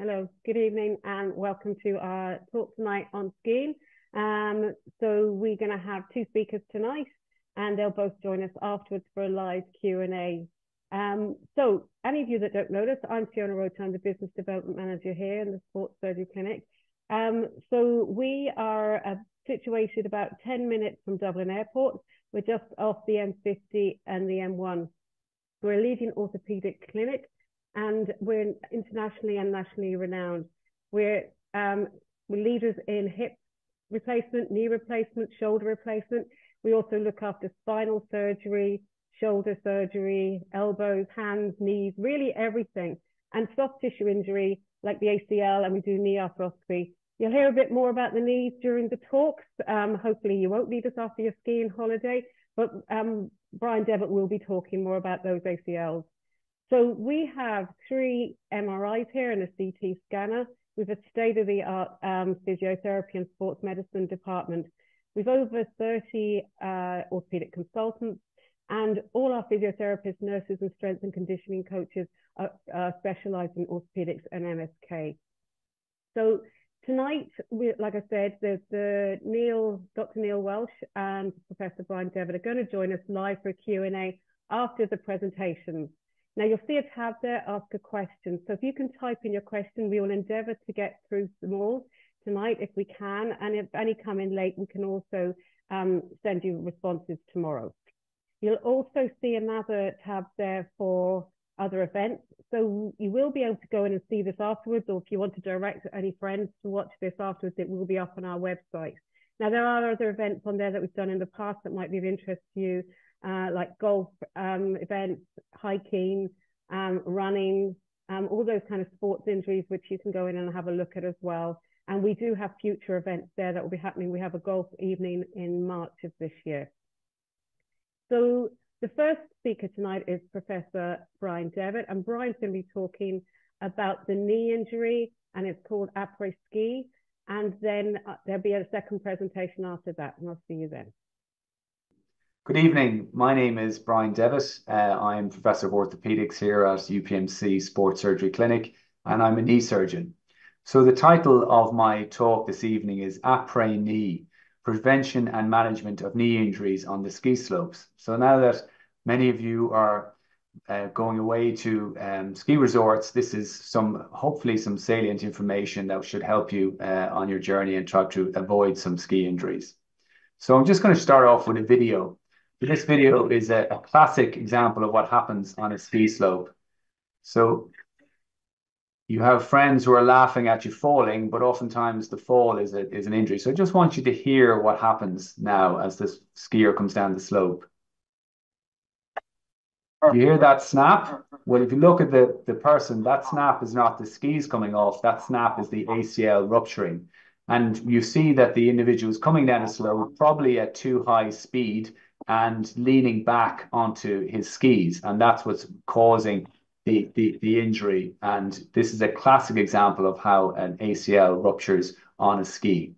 Hello, good evening, and welcome to our talk tonight on skiing. Um, so we're going to have two speakers tonight, and they'll both join us afterwards for a live Q&A. Um, so any of you that don't this, I'm Fiona Rota, I'm the Business Development Manager here in the Sports Surgery Clinic. Um, so we are uh, situated about 10 minutes from Dublin Airport. We're just off the M50 and the M1. We're a leading orthopaedic clinic and we're internationally and nationally renowned. We're, um, leaders in hip replacement, knee replacement, shoulder replacement. We also look after spinal surgery, shoulder surgery, elbows, hands, knees, really everything. And soft tissue injury like the ACL, and we do knee arthroscopy. You'll hear a bit more about the knees during the talks. Um, hopefully you won't need us after your skiing holiday, but um, Brian Devitt will be talking more about those ACLs. So we have three MRIs here and a CT scanner. We've a state-of-the-art um, physiotherapy and sports medicine department. We've over 30 uh, orthopedic consultants and all our physiotherapists, nurses and strength and conditioning coaches are, are specialized in orthopedics and MSK. So tonight, we, like I said, there's the Neil, Dr. Neil Welch and Professor Brian Devitt are going to join us live for a Q&A after the presentations. Now you'll see a tab there, ask a question. So if you can type in your question, we will endeavour to get through them all tonight if we can. And if any come in late, we can also um, send you responses tomorrow. You'll also see another tab there for other events. So you will be able to go in and see this afterwards, or if you want to direct any friends to watch this afterwards, it will be up on our website. Now, there are other events on there that we've done in the past that might be of interest to you uh, like golf um, events, hiking, um, running, um, all those kind of sports injuries, which you can go in and have a look at as well. And we do have future events there that will be happening. We have a golf evening in March of this year. So the first speaker tonight is Professor Brian Devitt, and Brian's going to be talking about the knee injury, and it's called après ski. And then uh, there'll be a second presentation after that, and I'll see you then. Good evening. My name is Brian Devitt. Uh, I'm Professor of Orthopaedics here at UPMC Sports Surgery Clinic, and I'm a knee surgeon. So the title of my talk this evening is Après Knee, Prevention and Management of Knee Injuries on the Ski Slopes. So now that many of you are uh, going away to um, ski resorts, this is some hopefully some salient information that should help you uh, on your journey and try to avoid some ski injuries. So I'm just going to start off with a video this video is a, a classic example of what happens on a ski slope. So you have friends who are laughing at you falling, but oftentimes the fall is, a, is an injury. So I just want you to hear what happens now as this skier comes down the slope. You hear that snap? Well, if you look at the, the person, that snap is not the skis coming off. That snap is the ACL rupturing. And you see that the individual is coming down a slope, probably at too high speed, and leaning back onto his skis. And that's what's causing the, the, the injury. And this is a classic example of how an ACL ruptures on a ski.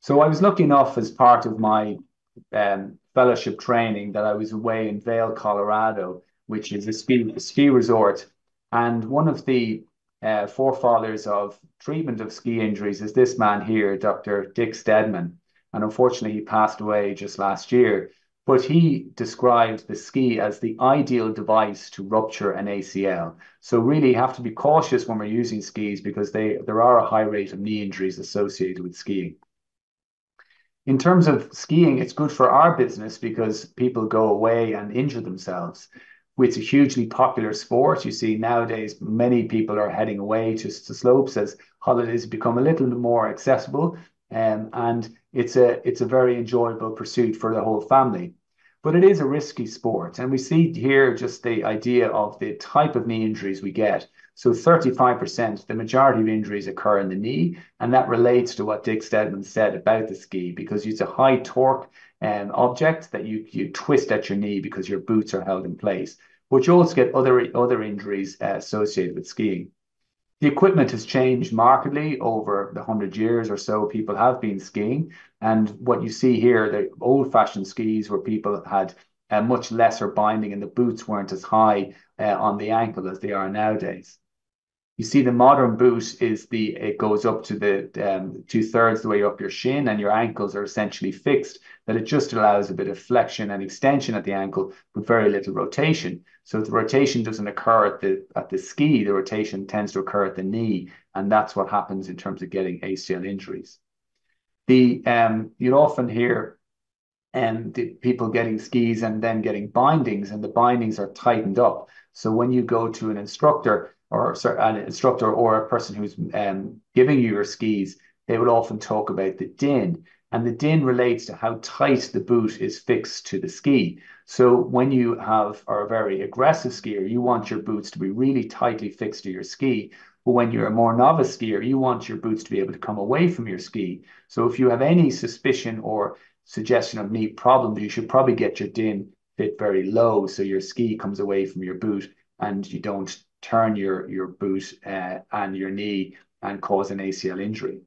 So I was lucky enough as part of my um, fellowship training that I was away in Vail, Colorado, which is a ski, a ski resort. And one of the uh, forefathers of treatment of ski injuries is this man here, Dr. Dick Steadman. And unfortunately, he passed away just last year but he described the ski as the ideal device to rupture an ACL. So really have to be cautious when we're using skis because they there are a high rate of knee injuries associated with skiing. In terms of skiing, it's good for our business because people go away and injure themselves. It's a hugely popular sport. You see nowadays many people are heading away to, to slopes as holidays become a little more accessible. Um, and it's a it's a very enjoyable pursuit for the whole family but it is a risky sport. And we see here just the idea of the type of knee injuries we get. So 35%, the majority of injuries occur in the knee. And that relates to what Dick Steadman said about the ski, because it's a high torque um, object that you, you twist at your knee because your boots are held in place. But you also get other, other injuries uh, associated with skiing. The equipment has changed markedly over the 100 years or so people have been skiing. And what you see here, the old-fashioned skis where people had a much lesser binding and the boots weren't as high uh, on the ankle as they are nowadays. You see the modern boot is the, it goes up to the um, two thirds the way up your shin and your ankles are essentially fixed, that it just allows a bit of flexion and extension at the ankle, but very little rotation. So the rotation doesn't occur at the, at the ski, the rotation tends to occur at the knee. And that's what happens in terms of getting ACL injuries. The, um, you'd often hear and the people getting skis and then getting bindings and the bindings are tightened up. So when you go to an instructor, or an instructor or a person who's um, giving you your skis, they will often talk about the din. And the din relates to how tight the boot is fixed to the ski. So when you have are a very aggressive skier, you want your boots to be really tightly fixed to your ski. But when you're a more novice skier, you want your boots to be able to come away from your ski. So if you have any suspicion or suggestion of knee problems, you should probably get your din fit very low so your ski comes away from your boot and you don't turn your, your boot uh, and your knee and cause an ACL injury.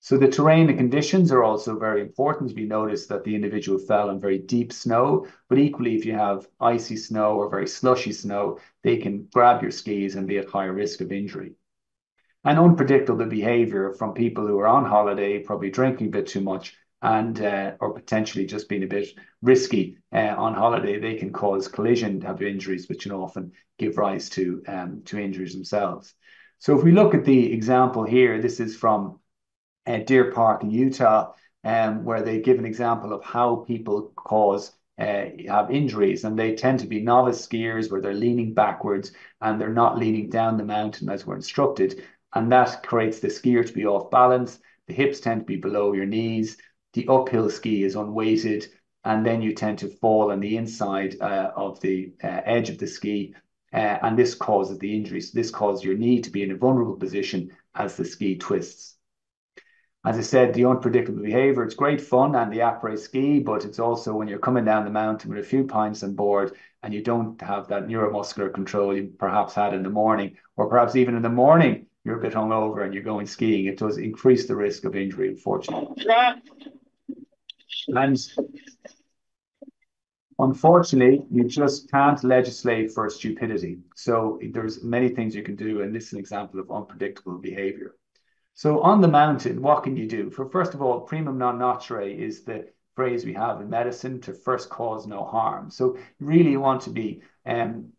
So the terrain and conditions are also very important. You notice that the individual fell on very deep snow, but equally if you have icy snow or very slushy snow, they can grab your skis and be at higher risk of injury. And unpredictable behavior from people who are on holiday, probably drinking a bit too much, and uh, or potentially just being a bit risky uh, on holiday, they can cause collision have injuries, which can often give rise to um, to injuries themselves. So if we look at the example here, this is from uh, Deer Park in Utah, um, where they give an example of how people cause uh, have injuries, and they tend to be novice skiers where they're leaning backwards and they're not leaning down the mountain as we're instructed, and that creates the skier to be off balance. The hips tend to be below your knees the uphill ski is unweighted, and then you tend to fall on the inside uh, of the uh, edge of the ski, uh, and this causes the injury. So this causes your knee to be in a vulnerable position as the ski twists. As I said, the unpredictable behavior, it's great fun and the après ski, but it's also when you're coming down the mountain with a few pints on board and you don't have that neuromuscular control you perhaps had in the morning, or perhaps even in the morning, you're a bit hungover and you're going skiing, it does increase the risk of injury, unfortunately. And unfortunately, you just can't legislate for stupidity. So there's many things you can do, and this is an example of unpredictable behavior. So on the mountain, what can you do? For first of all, primum non nocere is the phrase we have in medicine to first cause no harm. So really you want to be um,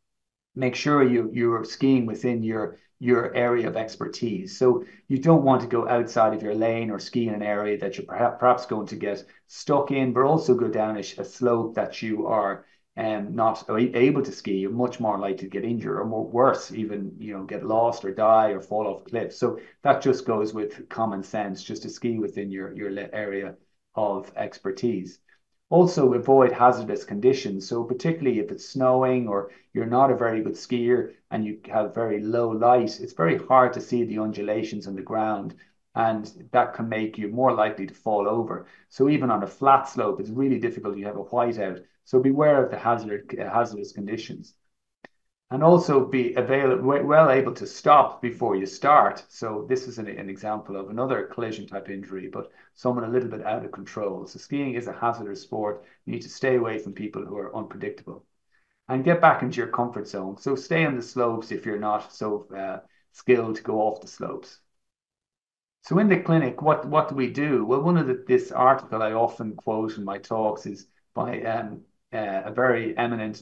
make sure you you're skiing within your your area of expertise. So you don't want to go outside of your lane or ski in an area that you're perhaps going to get stuck in, but also go down a, a slope that you are um, not able to ski. You're much more likely to get injured or more worse, even you know get lost or die or fall off a cliff. So that just goes with common sense, just to ski within your your area of expertise. Also avoid hazardous conditions. So particularly if it's snowing or you're not a very good skier and you have very low light, it's very hard to see the undulations in the ground and that can make you more likely to fall over. So even on a flat slope, it's really difficult. You have a whiteout. So beware of the hazard, uh, hazardous conditions and also be available, well able to stop before you start. So this is an, an, example of another collision type injury, but someone a little bit out of control. So skiing is a hazardous sport. You need to stay away from people who are unpredictable and get back into your comfort zone. So stay on the slopes if you're not so uh, skilled to go off the slopes. So in the clinic, what, what do we do? Well, one of the, this article I often quote in my talks is by um, uh, a very eminent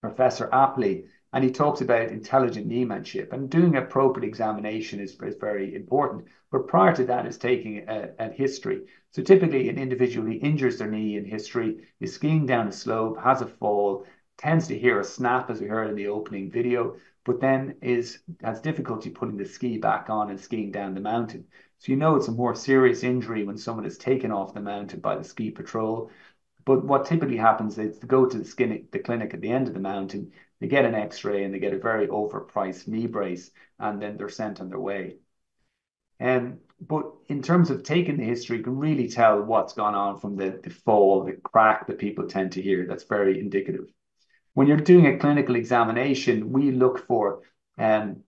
Professor Apley, and he talks about intelligent kneemanship and doing appropriate examination is, is very important. But prior to that is taking a, a, history. So typically an individual who injures their knee in history is skiing down a slope, has a fall, tends to hear a snap as we heard in the opening video, but then is has difficulty putting the ski back on and skiing down the mountain. So you know it's a more serious injury when someone is taken off the mountain by the ski patrol. But what typically happens is to go to the, skin, the clinic at the end of the mountain, they get an x-ray and they get a very overpriced knee brace and then they're sent on their way. Um, but in terms of taking the history, you can really tell what's gone on from the, the fall, the crack that people tend to hear. That's very indicative. When you're doing a clinical examination, we look for um,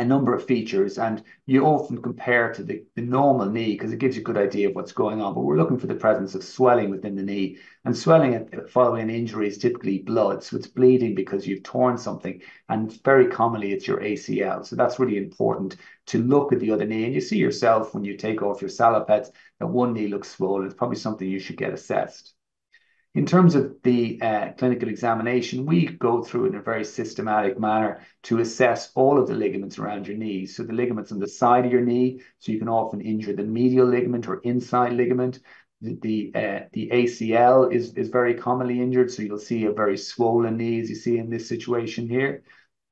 a number of features and you often compare to the, the normal knee because it gives you a good idea of what's going on. But we're looking for the presence of swelling within the knee. And swelling following an injury is typically blood. So it's bleeding because you've torn something. And very commonly it's your ACL. So that's really important to look at the other knee. And you see yourself when you take off your salopettes that one knee looks swollen. It's probably something you should get assessed. In terms of the uh, clinical examination, we go through in a very systematic manner to assess all of the ligaments around your knee. So the ligaments on the side of your knee, so you can often injure the medial ligament or inside ligament. The the, uh, the ACL is is very commonly injured, so you'll see a very swollen knee as you see in this situation here.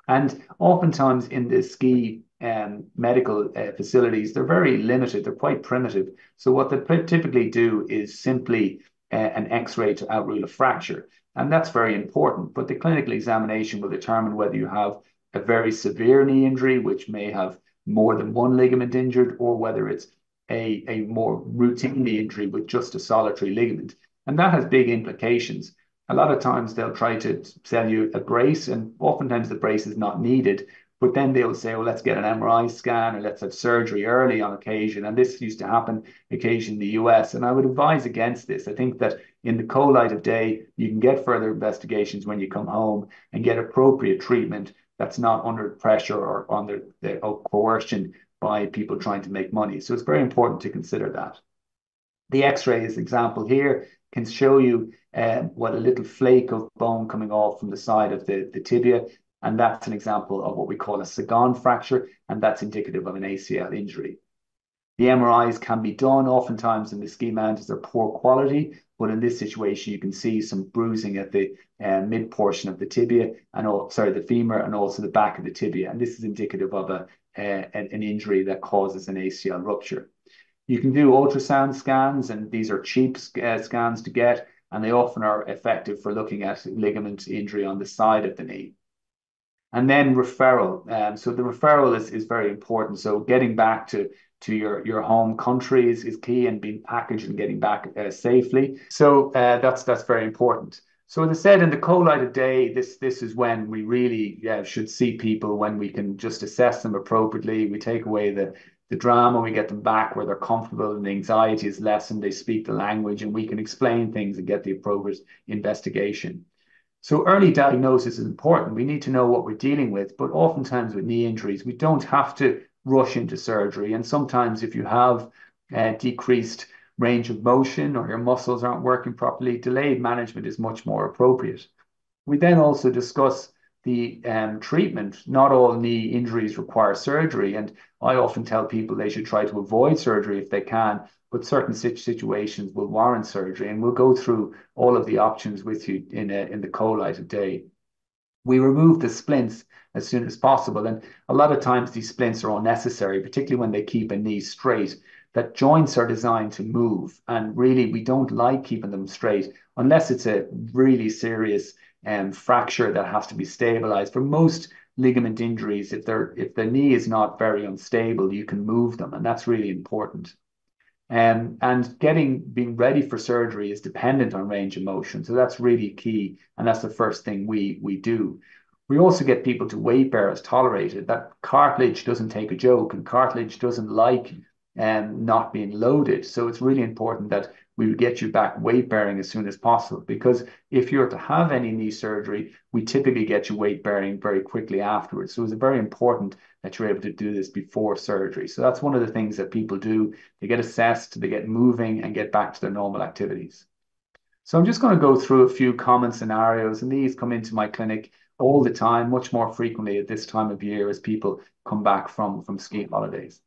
And oftentimes in the ski um, medical uh, facilities, they're very limited. They're quite primitive. So what they typically do is simply an X-ray to outrule a fracture. And that's very important. But the clinical examination will determine whether you have a very severe knee injury, which may have more than one ligament injured, or whether it's a, a more routine knee injury with just a solitary ligament. And that has big implications. A lot of times they'll try to sell you a brace, and oftentimes the brace is not needed. But then they'll say, well, let's get an MRI scan or let's have surgery early on occasion. And this used to happen occasionally in the US. And I would advise against this. I think that in the cold light of day, you can get further investigations when you come home and get appropriate treatment that's not under pressure or under the coercion by people trying to make money. So it's very important to consider that. The X-rays example here can show you um, what a little flake of bone coming off from the side of the, the tibia and that's an example of what we call a Segond fracture, and that's indicative of an ACL injury. The MRIs can be done oftentimes in the ski they're poor quality, but in this situation, you can see some bruising at the uh, mid portion of the tibia and sorry, the femur and also the back of the tibia. And this is indicative of a, uh, an injury that causes an ACL rupture. You can do ultrasound scans, and these are cheap uh, scans to get, and they often are effective for looking at ligament injury on the side of the knee. And then referral. Um, so the referral is, is very important. So getting back to to your your home country is, is key and being packaged and getting back uh, safely. So uh, that's that's very important. So as I said, in the cold light of day, this this is when we really yeah, should see people when we can just assess them appropriately. We take away the the drama, we get them back where they're comfortable and the anxiety is lessened. They speak the language and we can explain things and get the appropriate investigation. So early diagnosis is important. We need to know what we're dealing with, but oftentimes with knee injuries, we don't have to rush into surgery. And sometimes if you have uh, decreased range of motion or your muscles aren't working properly, delayed management is much more appropriate. We then also discuss the um, treatment. Not all knee injuries require surgery, and I often tell people they should try to avoid surgery if they can, but certain situations will warrant surgery, and we'll go through all of the options with you in a, in the cold light of day. We remove the splints as soon as possible, and a lot of times these splints are unnecessary, particularly when they keep a knee straight. That joints are designed to move, and really we don't like keeping them straight unless it's a really serious um, fracture that has to be stabilized. For most ligament injuries, if they're if the knee is not very unstable, you can move them, and that's really important. Um, and getting being ready for surgery is dependent on range of motion. So that's really key. And that's the first thing we we do. We also get people to weight bear as tolerated. That cartilage doesn't take a joke, and cartilage doesn't like um, not being loaded. So it's really important that we would get you back weight bearing as soon as possible. Because if you're to have any knee surgery, we typically get you weight bearing very quickly afterwards. So it's very important that you're able to do this before surgery. So that's one of the things that people do. They get assessed, they get moving, and get back to their normal activities. So I'm just going to go through a few common scenarios, and these come into my clinic all the time, much more frequently at this time of year as people come back from, from ski holidays.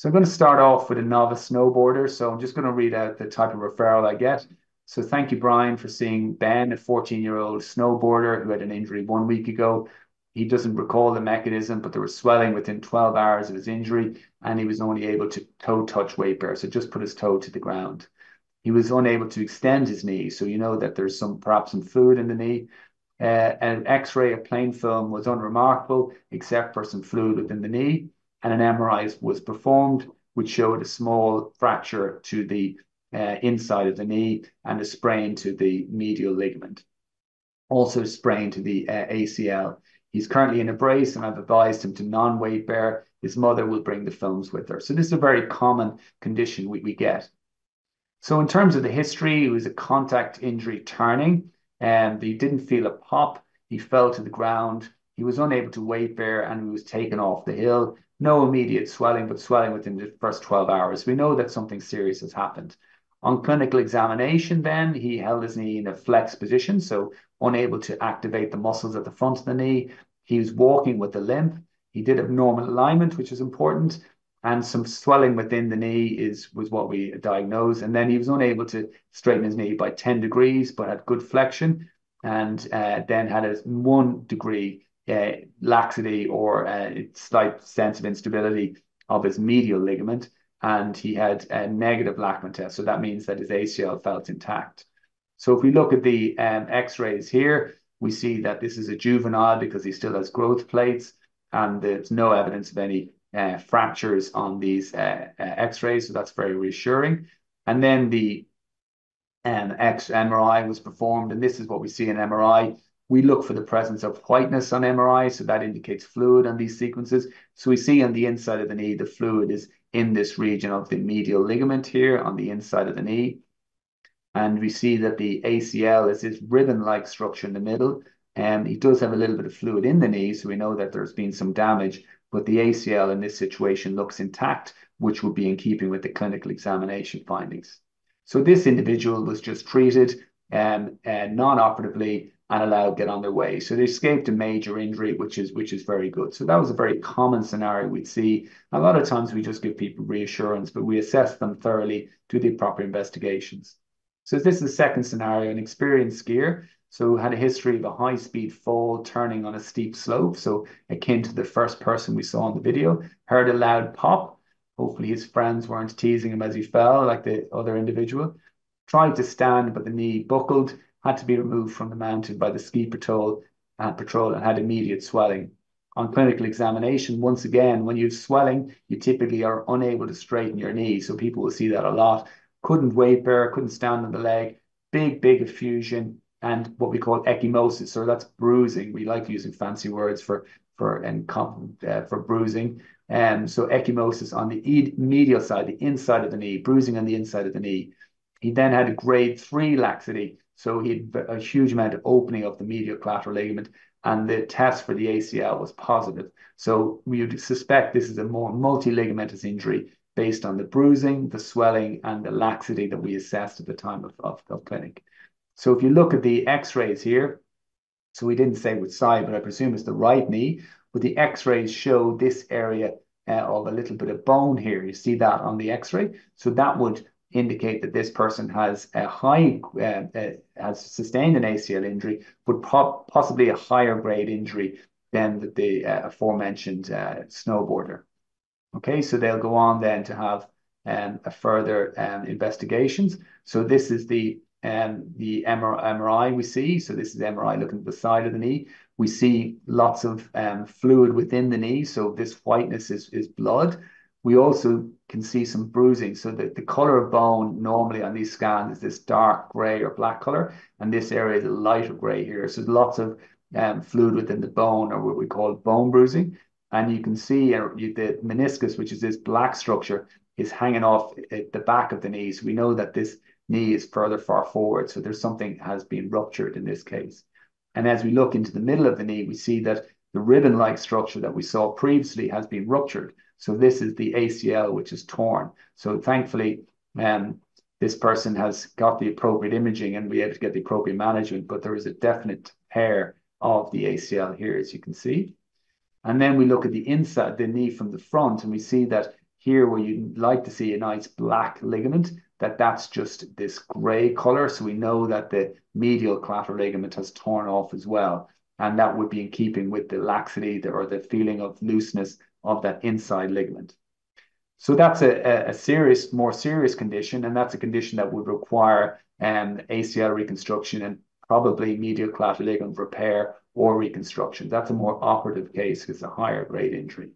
So I'm going to start off with a novice snowboarder. So I'm just going to read out the type of referral I get. So thank you, Brian, for seeing Ben, a 14-year-old snowboarder who had an injury one week ago. He doesn't recall the mechanism, but there was swelling within 12 hours of his injury, and he was only able to toe touch weight bear, so just put his toe to the ground. He was unable to extend his knee, so you know that there's some perhaps some fluid in the knee. Uh, an X-ray of plain film was unremarkable, except for some fluid within the knee and an MRI was performed, which showed a small fracture to the uh, inside of the knee and a sprain to the medial ligament. Also sprain to the uh, ACL. He's currently in a brace, and I've advised him to non-weight bear. His mother will bring the films with her. So this is a very common condition we, we get. So in terms of the history, it was a contact injury turning, and he didn't feel a pop. He fell to the ground. He was unable to weight bear, and he was taken off the hill. No immediate swelling, but swelling within the first 12 hours. We know that something serious has happened. On clinical examination, then he held his knee in a flex position, so unable to activate the muscles at the front of the knee. He was walking with a limp. He did abnormal alignment, which is important, and some swelling within the knee is was what we diagnosed. And then he was unable to straighten his knee by 10 degrees, but had good flexion, and uh, then had a one degree uh, laxity or uh, slight sense of instability of his medial ligament and he had a negative Lachman test. So that means that his ACL felt intact. So if we look at the um, x-rays here, we see that this is a juvenile because he still has growth plates and there's no evidence of any uh, fractures on these uh, uh, x-rays. So that's very reassuring. And then the um, X MRI was performed, and this is what we see in MRI. We look for the presence of whiteness on MRI, so that indicates fluid on these sequences. So we see on the inside of the knee, the fluid is in this region of the medial ligament here on the inside of the knee. And we see that the ACL is this ribbon-like structure in the middle. And it does have a little bit of fluid in the knee, so we know that there's been some damage, but the ACL in this situation looks intact, which would be in keeping with the clinical examination findings. So this individual was just treated um, uh, non-operatively and allowed get on their way. So they escaped a major injury, which is which is very good. So that was a very common scenario we'd see. A lot of times we just give people reassurance, but we assess them thoroughly, do the proper investigations. So this is the second scenario, an experienced skier. So had a history of a high speed fall turning on a steep slope. So akin to the first person we saw in the video, heard a loud pop. Hopefully his friends weren't teasing him as he fell like the other individual. Tried to stand, but the knee buckled had to be removed from the mountain by the ski patrol and uh, patrol and had immediate swelling. On clinical examination, once again, when you have swelling, you typically are unable to straighten your knee. So people will see that a lot. Couldn't weight bear, couldn't stand on the leg, big, big effusion, and what we call ecchymosis, or that's bruising. We like using fancy words for for and uh, for bruising. Um, so ecchymosis on the medial side, the inside of the knee, bruising on the inside of the knee. He then had a grade three laxity, so he had a huge amount of opening of the medial collateral ligament, and the test for the ACL was positive. So we suspect this is a more multi-ligamentous injury based on the bruising, the swelling, and the laxity that we assessed at the time of, of, of clinic. So if you look at the x-rays here, so we didn't say which side, but I presume it's the right knee, but the x-rays show this area uh, of a little bit of bone here. You see that on the x-ray. So that would indicate that this person has a high uh, uh, has sustained an ACL injury, but po possibly a higher grade injury than the, uh, aforementioned uh, snowboarder. Okay, so they'll go on then to have um, a further um, investigations. So this is the um, the MRI we see. So this is MRI looking at the side of the knee. We see lots of um, fluid within the knee. So this whiteness is, is blood. We also can see some bruising. So the, the color of bone normally on these scans is this dark gray or black color, and this area is a lighter gray here. So lots of um, fluid within the bone, or what we call bone bruising. And you can see uh, the meniscus, which is this black structure, is hanging off at the back of the knee. So we know that this knee is further far forward. So there's something has been ruptured in this case. And as we look into the middle of the knee, we see that the ribbon-like structure that we saw previously has been ruptured. So this is the ACL, which is torn. So thankfully, um, this person has got the appropriate imaging and we able to get the appropriate management, but there is a definite tear of the ACL here, as you can see. And then we look at the inside, the knee from the front, and we see that here where you'd like to see a nice black ligament, that that's just this gray color. So we know that the medial collateral ligament has torn off as well. And that would be in keeping with the laxity or the feeling of looseness of that inside ligament. So that's a, a serious, more serious condition, and that's a condition that would require um, ACL reconstruction and probably medial collateral ligament repair or reconstruction. That's a more operative case because it's a higher grade injury.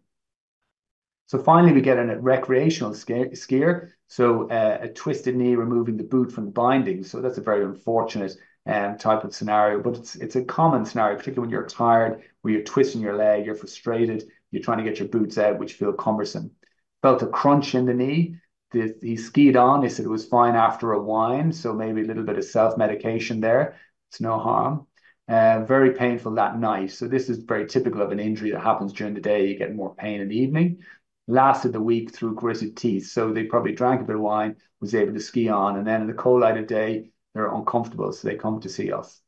So finally, we get a recreational skier. So uh, a twisted knee removing the boot from the binding. So that's a very unfortunate um, type of scenario, but it's it's a common scenario, particularly when you're tired, where you're twisting your leg, you're frustrated, you're trying to get your boots out, which feel cumbersome. Felt a crunch in the knee. The, he skied on. He said it was fine after a wine, so maybe a little bit of self-medication there. It's no harm. Uh, very painful that night. So this is very typical of an injury that happens during the day. You get more pain in the evening. Lasted the week through gritted teeth. So they probably drank a bit of wine, was able to ski on, and then in the cold light of day, they're uncomfortable, so they come to see us.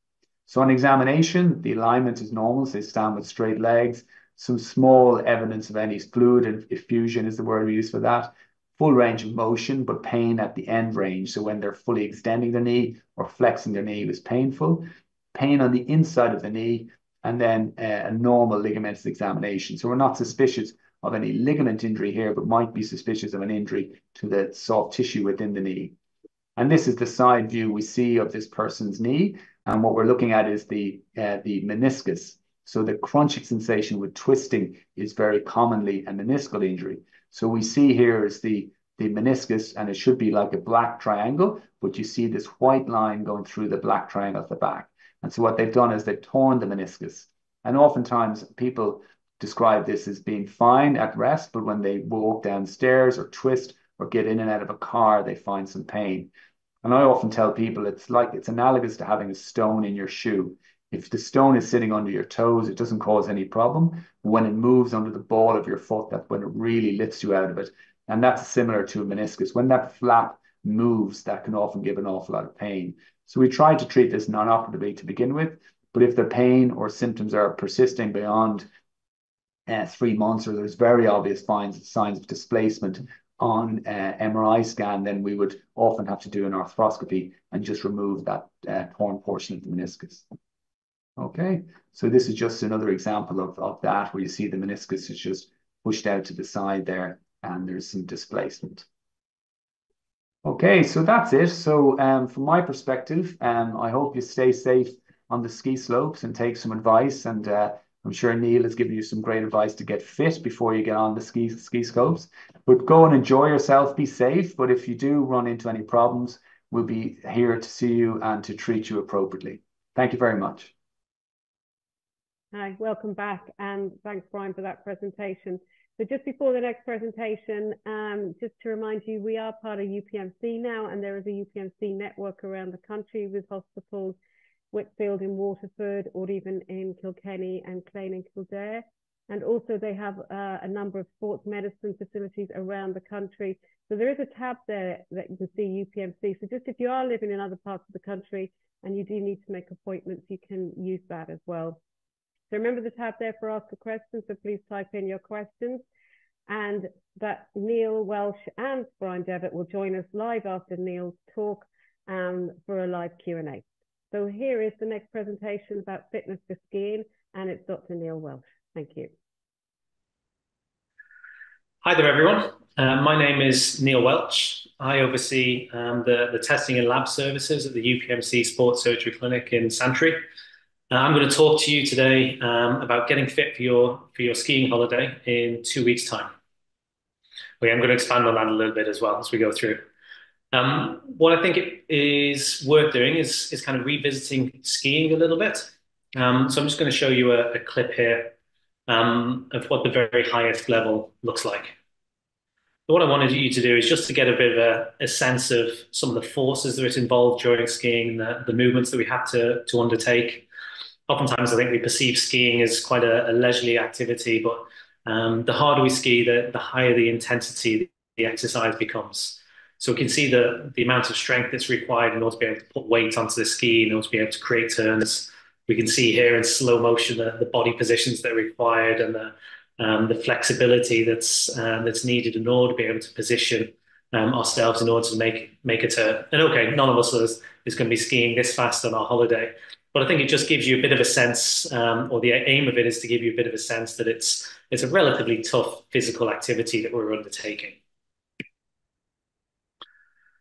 So on examination, the alignment is normal. So they stand with straight legs. Some small evidence of any fluid effusion is the word we use for that. Full range of motion, but pain at the end range. So when they're fully extending their knee or flexing their knee was painful. Pain on the inside of the knee, and then uh, a normal ligamentous examination. So we're not suspicious of any ligament injury here, but might be suspicious of an injury to the soft tissue within the knee. And this is the side view we see of this person's knee. And what we're looking at is the, uh, the meniscus. So the crunching sensation with twisting is very commonly a meniscal injury. So we see here is the, the meniscus, and it should be like a black triangle, but you see this white line going through the black triangle at the back. And so what they've done is they've torn the meniscus. And oftentimes people describe this as being fine at rest, but when they walk downstairs or twist or get in and out of a car, they find some pain. And I often tell people it's like it's analogous to having a stone in your shoe. If the stone is sitting under your toes, it doesn't cause any problem. When it moves under the ball of your foot, that's when it really lifts you out of it. And that's similar to a meniscus. When that flap moves, that can often give an awful lot of pain. So we try to treat this non-operatively to begin with. But if the pain or symptoms are persisting beyond uh, three months, or there's very obvious signs, signs of displacement, on uh, MRI scan, then we would often have to do an arthroscopy and just remove that uh, torn portion of the meniscus. Okay, so this is just another example of, of that where you see the meniscus is just pushed out to the side there and there's some displacement. Okay, so that's it. So um, from my perspective, um, I hope you stay safe on the ski slopes and take some advice and uh, I'm sure Neil has given you some great advice to get fit before you get on the ski ski slopes. But go and enjoy yourself, be safe. But if you do run into any problems, we'll be here to see you and to treat you appropriately. Thank you very much. Hi, welcome back, and thanks, Brian, for that presentation. So just before the next presentation, um, just to remind you, we are part of UPMC now, and there is a UPMC network around the country with hospitals Whitfield in Waterford, Aut Even in Kilkenny and Clane and Kildare. And also they have uh, a number of sports medicine facilities around the country. So there is a tab there that you can see UPMC. So just if you are living in other parts of the country and you do need to make appointments, you can use that as well. So remember the tab there for ask a question. So please type in your questions. And that Neil Welch and Brian Devitt will join us live after Neil's talk um, for a live Q&A. So here is the next presentation about fitness for skiing, and it's Dr. Neil Welch. Thank you. Hi there, everyone. Uh, my name is Neil Welch. I oversee um, the, the testing and lab services at the UPMC Sports Surgery Clinic in Santry. I'm going to talk to you today um, about getting fit for your, for your skiing holiday in two weeks' time. Okay, I'm going to expand on that a little bit as well as we go through. Um, what I think it is worth doing is, is kind of revisiting skiing a little bit. Um, so I'm just going to show you a, a clip here um, of what the very highest level looks like. But what I wanted you to do is just to get a bit of a, a sense of some of the forces that are involved during skiing, the, the movements that we have to, to undertake. Oftentimes, I think we perceive skiing as quite a, a leisurely activity, but um, the harder we ski, the, the higher the intensity the exercise becomes. So we can see the, the amount of strength that's required in order to be able to put weight onto the ski, in order to be able to create turns. We can see here in slow motion the, the body positions that are required and the, um, the flexibility that's, uh, that's needed in order to be able to position um, ourselves in order to make, make a turn. And okay, none of us is, is going to be skiing this fast on our holiday, but I think it just gives you a bit of a sense, um, or the aim of it is to give you a bit of a sense that it's, it's a relatively tough physical activity that we're undertaking.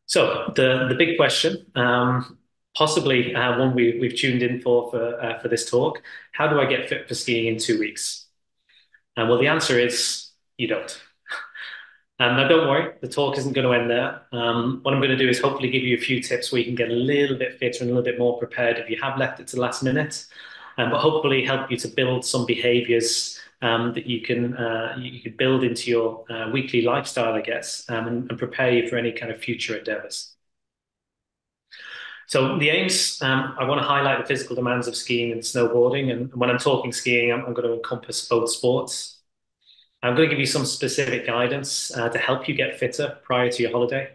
So the the big question, um, possibly uh, one we we've tuned in for for uh, for this talk: How do I get fit for skiing in two weeks? And well, the answer is you don't. Um, now, don't worry, the talk isn't going to end there. Um, what I'm going to do is hopefully give you a few tips where you can get a little bit fitter and a little bit more prepared if you have left it to the last minute, um, but hopefully help you to build some behaviors um, that you can uh, you, can build into your uh, weekly lifestyle, I guess, um, and, and, prepare you for any kind of future endeavors. So the aims, um, I want to highlight the physical demands of skiing and snowboarding. And when I'm talking skiing, I'm, I'm going to encompass both sports. I'm going to give you some specific guidance uh, to help you get fitter prior to your holiday.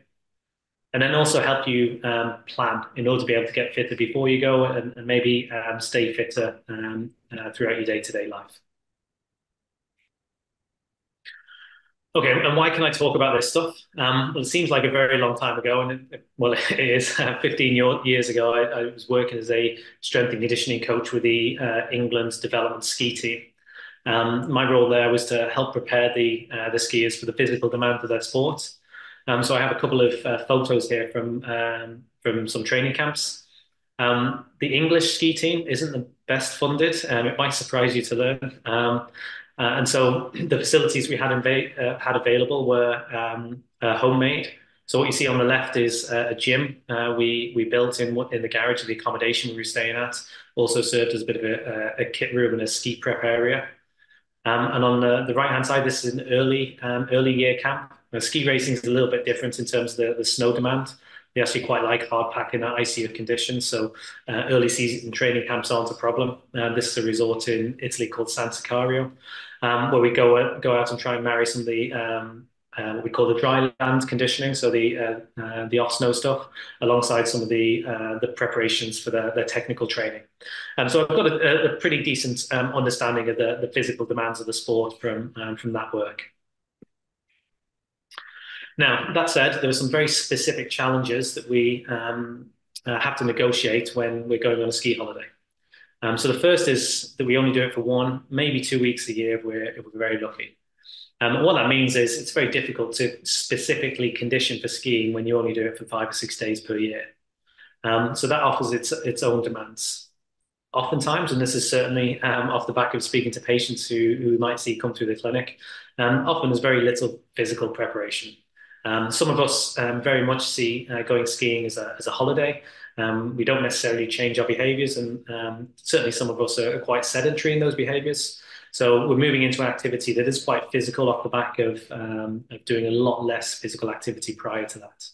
And then also help you um, plan in order to be able to get fitter before you go and, and maybe um, stay fitter um, uh, throughout your day-to-day life. Okay, and why can I talk about this stuff? Um, well, it seems like a very long time ago, and it, well, it is. 15 years ago, I, I, was working as a strength and conditioning coach with the uh, England's development ski team. Um, my role there was to help prepare the uh, the skiers for the physical demand of their sport. Um, so I have a couple of uh, photos here from um, from some training camps. Um, the English ski team isn't the best funded, it might surprise you to learn. Um, uh, and so the facilities we had uh, had available were um, uh, homemade. So what you see on the left is a gym we we built in in the garage of the accommodation we were staying at. Also served as a bit of a, a kit room and a ski prep area. Um, and on the, the right-hand side, this is an early um, early year camp. Now, ski racing is a little bit different in terms of the, the snow demand. They actually quite like hard packing and icy conditions, so uh, early season training camps aren't a problem. Uh, this is a resort in Italy called San Sicario, um, where we go go out and try and marry some of the um, uh, what we call the dry land conditioning, so the uh, uh, the off snow stuff, alongside some of the uh, the preparations for their, the technical training. And so I've got a, a pretty decent um, understanding of the, the physical demands of the sport from um, from that work. Now that said, there are some very specific challenges that we um, uh, have to negotiate when we're going on a ski holiday. Um, so the first is that we only do it for one, maybe two weeks a year if we're, if we're very lucky. Um, what that means is it's very difficult to specifically condition for skiing when you only do it for five or six days per year. Um, so that offers its its own demands. Oftentimes, and this is certainly um, off the back of speaking to patients who, who might see come through the clinic, um, often there's very little physical preparation. Um, some of us um, very much see uh, going skiing as a, as a holiday. we don't necessarily change our behaviors, and certainly some of us are quite sedentary in those behaviors. So we're moving into an activity that is quite physical off the back of, um, of doing a lot less physical activity prior to that.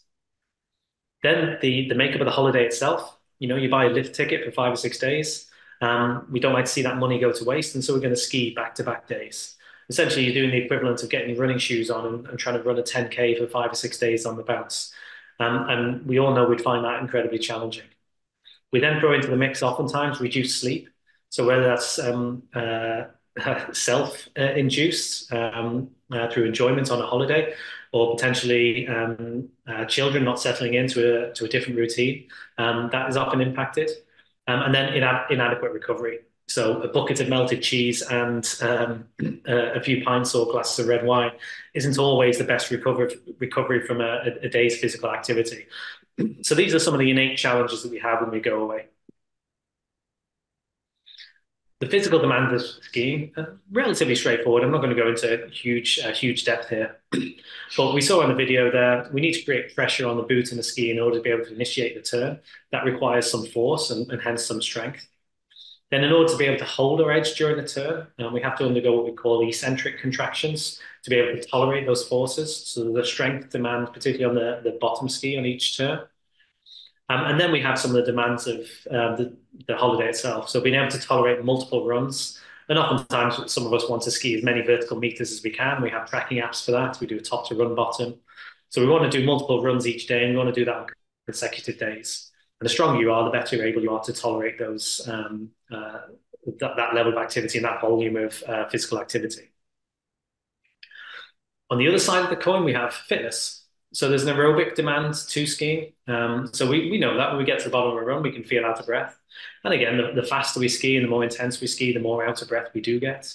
Then the, the makeup of the holiday itself, you know, you buy a lift ticket for five or six days. Um, we don't like to see that money go to waste. And so we're going to ski back to back days. Essentially, you're doing the equivalent of getting running shoes on and, and trying to run a 10K for five or six days on the bounce. Um, and we all know we'd find that incredibly challenging. We then throw into the mix oftentimes reduced sleep. So whether that's um, uh, self-induced um, uh, through enjoyment on a holiday, or potentially um, uh, children not settling into a to a different routine. Um, that is often impacted, um, and then inad inadequate recovery. So a bucket of melted cheese and um, a few pints or glasses of red wine isn't always the best recovery recovery from a, a day's physical activity. So these are some of the innate challenges that we have when we go away the physical demands of skiing are relatively straightforward. I'm not going to go into huge, uh, huge depth here, but we saw in the video there, we need to create pressure on the boot and the ski in order to be able to initiate the turn. That requires some force and, and hence some strength. Then in order to be able to hold our edge during the turn, um, we have to undergo what we call eccentric contractions to be able to tolerate those forces. So the strength demand, particularly on the, the bottom ski on each turn. Um, and then we have some of the demands of uh, the, the holiday itself. So being able to tolerate multiple runs. And oftentimes, some of us want to ski as many vertical meters as we can. We have tracking apps for that. We do a top to run bottom. So we want to do multiple runs each day, and we want to do that on consecutive days. And the stronger you are, the better able you are to tolerate those um, uh, that, that, level of activity and that volume of uh, physical activity. On the other side of the coin, we have fitness. So there's an aerobic demand to skiing. Um, so we, we know that when we get to the bottom of a run, we can feel out of breath. And again, the, the faster we ski and the more intense we ski, the more out of breath we do get.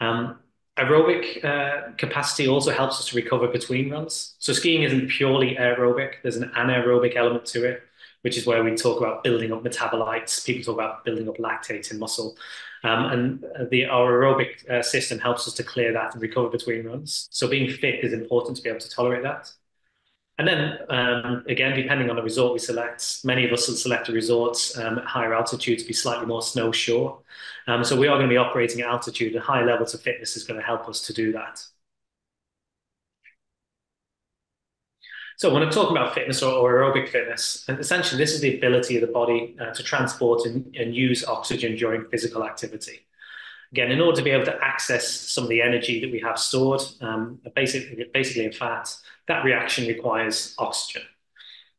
Um, aerobic uh, capacity also helps us to recover between runs. So skiing isn't purely aerobic. There's an anaerobic element to it, which is where we talk about building up metabolites. People talk about building up lactate in muscle. Um, and the, our aerobic uh, system helps us to clear that and recover between runs. So being fit is important to be able to tolerate that. And then um, again, depending on the resort we select, many of us will select a resort um, at higher altitude to be slightly more snow sure. Um, so we are going to be operating at altitude and high levels of fitness is going to help us to do that. So when I'm talking about fitness or, or aerobic fitness, essentially this is the ability of the body uh, to transport and, and use oxygen during physical activity. Again, in order to be able to access some of the energy that we have stored, um, basically, basically in fat, that reaction requires oxygen.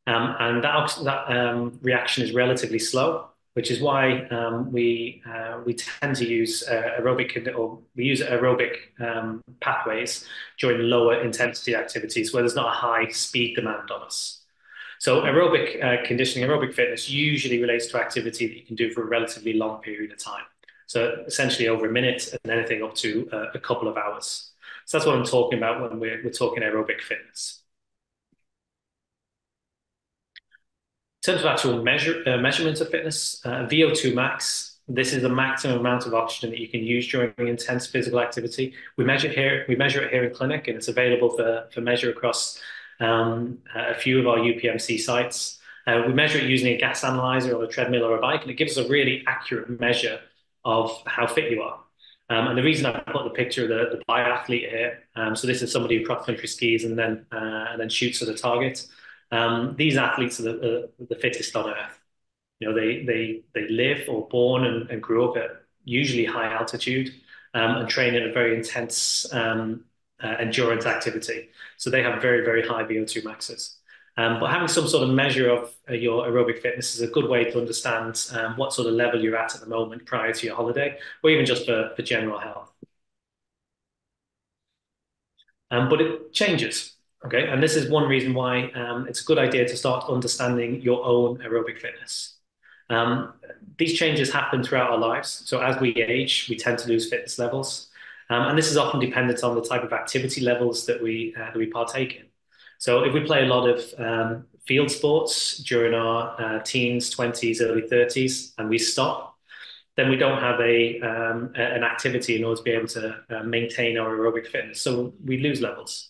Um, and that, that um, reaction is relatively slow which is why um, we uh, we tend to use uh, aerobic or we use aerobic um, pathways during lower intensity activities where there's not a high speed demand on us. So aerobic uh, conditioning, aerobic fitness usually relates to activity that you can do for a relatively long period of time. So essentially over a minute and anything up to uh, a couple of hours. So that's what I'm talking about when we're, we're talking aerobic fitness. In terms of actual measure, uh, measurement of fitness, uh, VO2 max, this is the maximum amount of oxygen that you can use during intense physical activity. We measure here, we measure it here in clinic, and it's available for, for measure across um, a few of our UPMC sites. Uh, we measure it using a gas analyzer or a treadmill or a bike, and it gives us a really accurate measure of how fit you are. Um, and the reason I put the picture of the, the biathlete here, um, so this is somebody who cross country skis and then uh, and then shoots at a target. Um, these athletes are the, uh, the fittest on earth. You know, they they they live or born and, and grew up at usually high altitude um, and train in a very intense um, uh, endurance activity. So they have very very high VO2 maxes. Um, but having some sort of measure of uh, your aerobic fitness is a good way to understand um, what sort of level you're at at the moment prior to your holiday, or even just for, for general health. Um, but it changes. Okay, and this is one reason why um, it's a good idea to start understanding your own aerobic fitness. Um, these changes happen throughout our lives. So as we age, we tend to lose fitness levels. Um, and this is often dependent on the type of activity levels that we, uh, that we partake in. So if we play a lot of um, field sports during our uh, teens, 20s, early 30s, and we stop, then we don't have a, um, an activity in order to be able to uh, maintain our aerobic fitness. So we lose levels.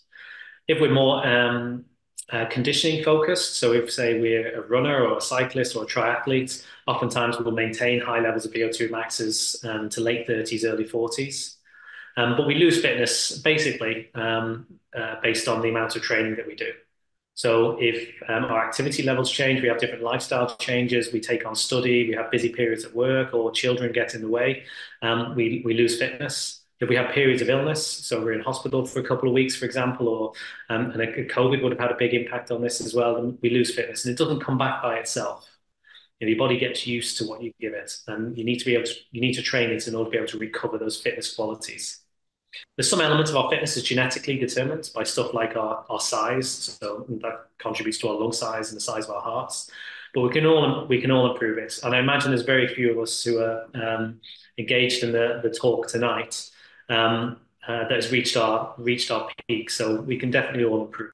If we're more um, uh, conditioning focused, so if say we're a runner or a cyclist or a triathlete, oftentimes we'll maintain high levels of VO2 maxes um, to late 30s, early 40s. Um, but we lose fitness basically um, uh, based on the amount of training that we do. So if um, our activity levels change, we have different lifestyle changes, we take on study, we have busy periods at work, or children get in the way, um, we, we lose fitness if we have periods of illness, so we're in hospital for a couple of weeks, for example, or um, and a, COVID would have had a big impact on this as well, then we lose fitness and it doesn't come back by itself. You know, your body gets used to what you give it, and you need to be able to you need to train it in order to be able to recover those fitness qualities. There's some elements of our fitness is genetically determined by stuff like our, our size, so that contributes to our lung size and the size of our hearts. But we can all we can all improve it, and I imagine there's very few of us who are um, engaged in the the talk tonight um, uh, that has reached our reached our peak. So we can definitely all improve.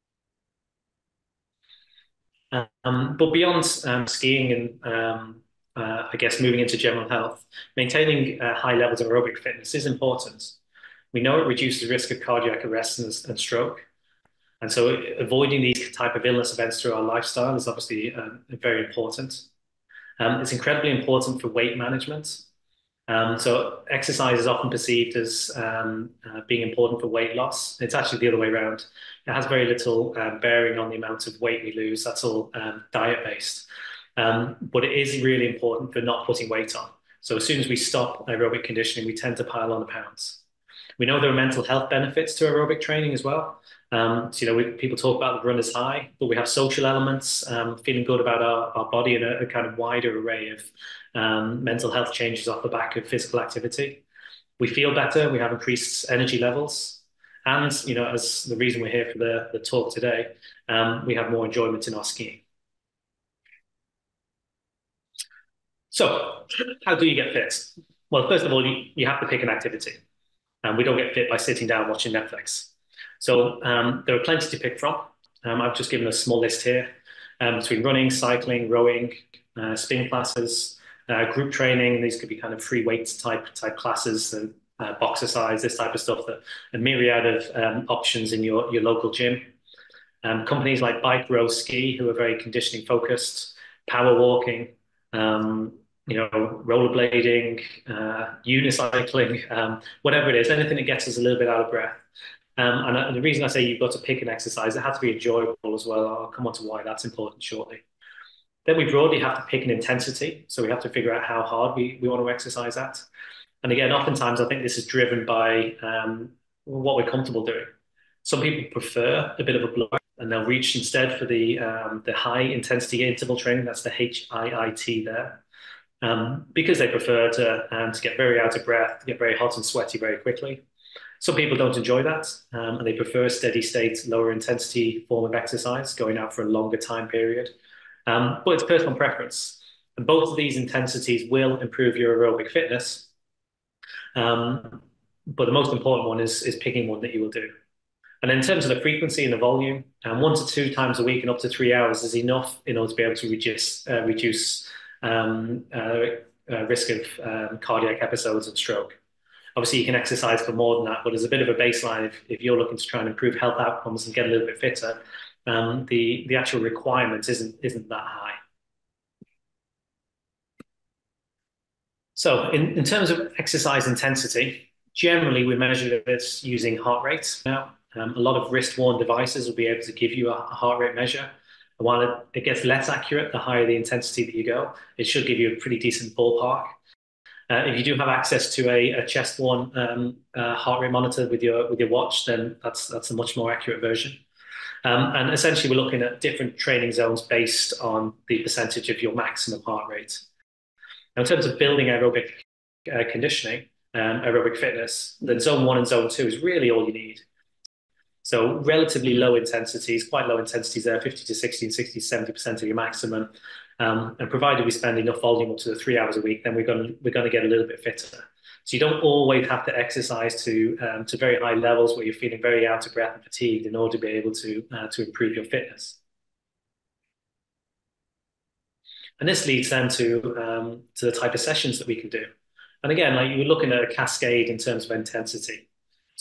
Um, but beyond um, skiing and um, uh, I guess moving into general health, maintaining uh, high levels of aerobic fitness is important. We know it reduces risk of cardiac arrest and, and stroke. And so avoiding these type of illness events through our lifestyle is obviously uh, very important. Um, it's incredibly important for weight management. Um, so exercise is often perceived as um, uh, being important for weight loss. It's actually the other way around. It has very little uh, bearing on the amount of weight we lose. That's all um, diet based. Um, but it is really important for not putting weight on. So as soon as we stop aerobic conditioning, we tend to pile on the pounds. We know there are mental health benefits to aerobic training as well. Um, so, you know, we, people talk about the runner's high, but we have social elements, um, feeling good about our, our body and a, a kind of wider array of um, mental health changes off the back of physical activity. We feel better, we have increased energy levels. And, you know, as the reason we're here for the, the talk today, um, we have more enjoyment in our skiing. So, how do you get fit? Well, first of all, you, you have to pick an activity and we don't get fit by sitting down watching Netflix. So um, there are plenty to pick from. Um, I've just given a small list here um, between running, cycling, rowing, uh, spin classes, uh, group training. These could be kind of free weights type type classes and uh, boxercise, this type of stuff. That a myriad of um, options in your your local gym. Um, companies like Bike Row Ski, who are very conditioning focused, power walking, um, you know, rollerblading, uh, unicycling, um, whatever it is, anything that gets us a little bit out of breath. Um, and, and, the reason I say you've got to pick an exercise, it has to be enjoyable as well. I'll come on to why that's important shortly. Then we broadly have to pick an intensity. So we have to figure out how hard we, we want to exercise at. And again, oftentimes I think this is driven by um, what we're comfortable doing. Some people prefer a bit of a blow and they'll reach instead for the um, the high intensity interval training. That's the HIIT there, um, because they prefer to um, to get very out of breath, get very hot and sweaty very quickly. Some people don't enjoy that, um, and they prefer steady state, lower intensity form of exercise, going out for a longer time period. Um, but it's personal preference, and both of these intensities will improve your aerobic fitness. Um, but the most important one is is picking one that you will do. And in terms of the frequency and the volume, um, one to two times a week and up to three hours is enough in order to be able to reduce uh, reduce um, uh, uh, risk of um, cardiac episodes and stroke. Obviously, you can exercise for more than that, but as a bit of a baseline, if, if you're looking to try and improve health outcomes and get a little bit fitter, um, the the actual requirement isn't isn't that high. So, in, in terms of exercise intensity, generally we measure this using heart rate. Now, um, a lot of wrist-worn devices will be able to give you a heart rate measure. While it, it, gets less accurate, the higher the intensity that you go, it should give you a pretty decent ballpark. Uh, if you do have access to a, a chest-worn um, uh, heart rate monitor with your with your watch, then that's that's a much more accurate version. Um, and essentially, we're looking at different training zones based on the percentage of your maximum heart rate. Now, in terms of building aerobic uh, conditioning, um, aerobic fitness, then zone one and zone two is really all you need. So relatively low intensities, quite low intensities there, 50 to 60 and 60 to 70% of your maximum. Um, and provided we spend enough volume up to the three hours a week, then we're going we're going to get a little bit fitter. So you don't always have to exercise to um, to very high levels where you're feeling very out of breath and fatigued in order to be able to uh, to improve your fitness. And this leads then to um, to the type of sessions that we can do. And again, like you're looking at a cascade in terms of intensity.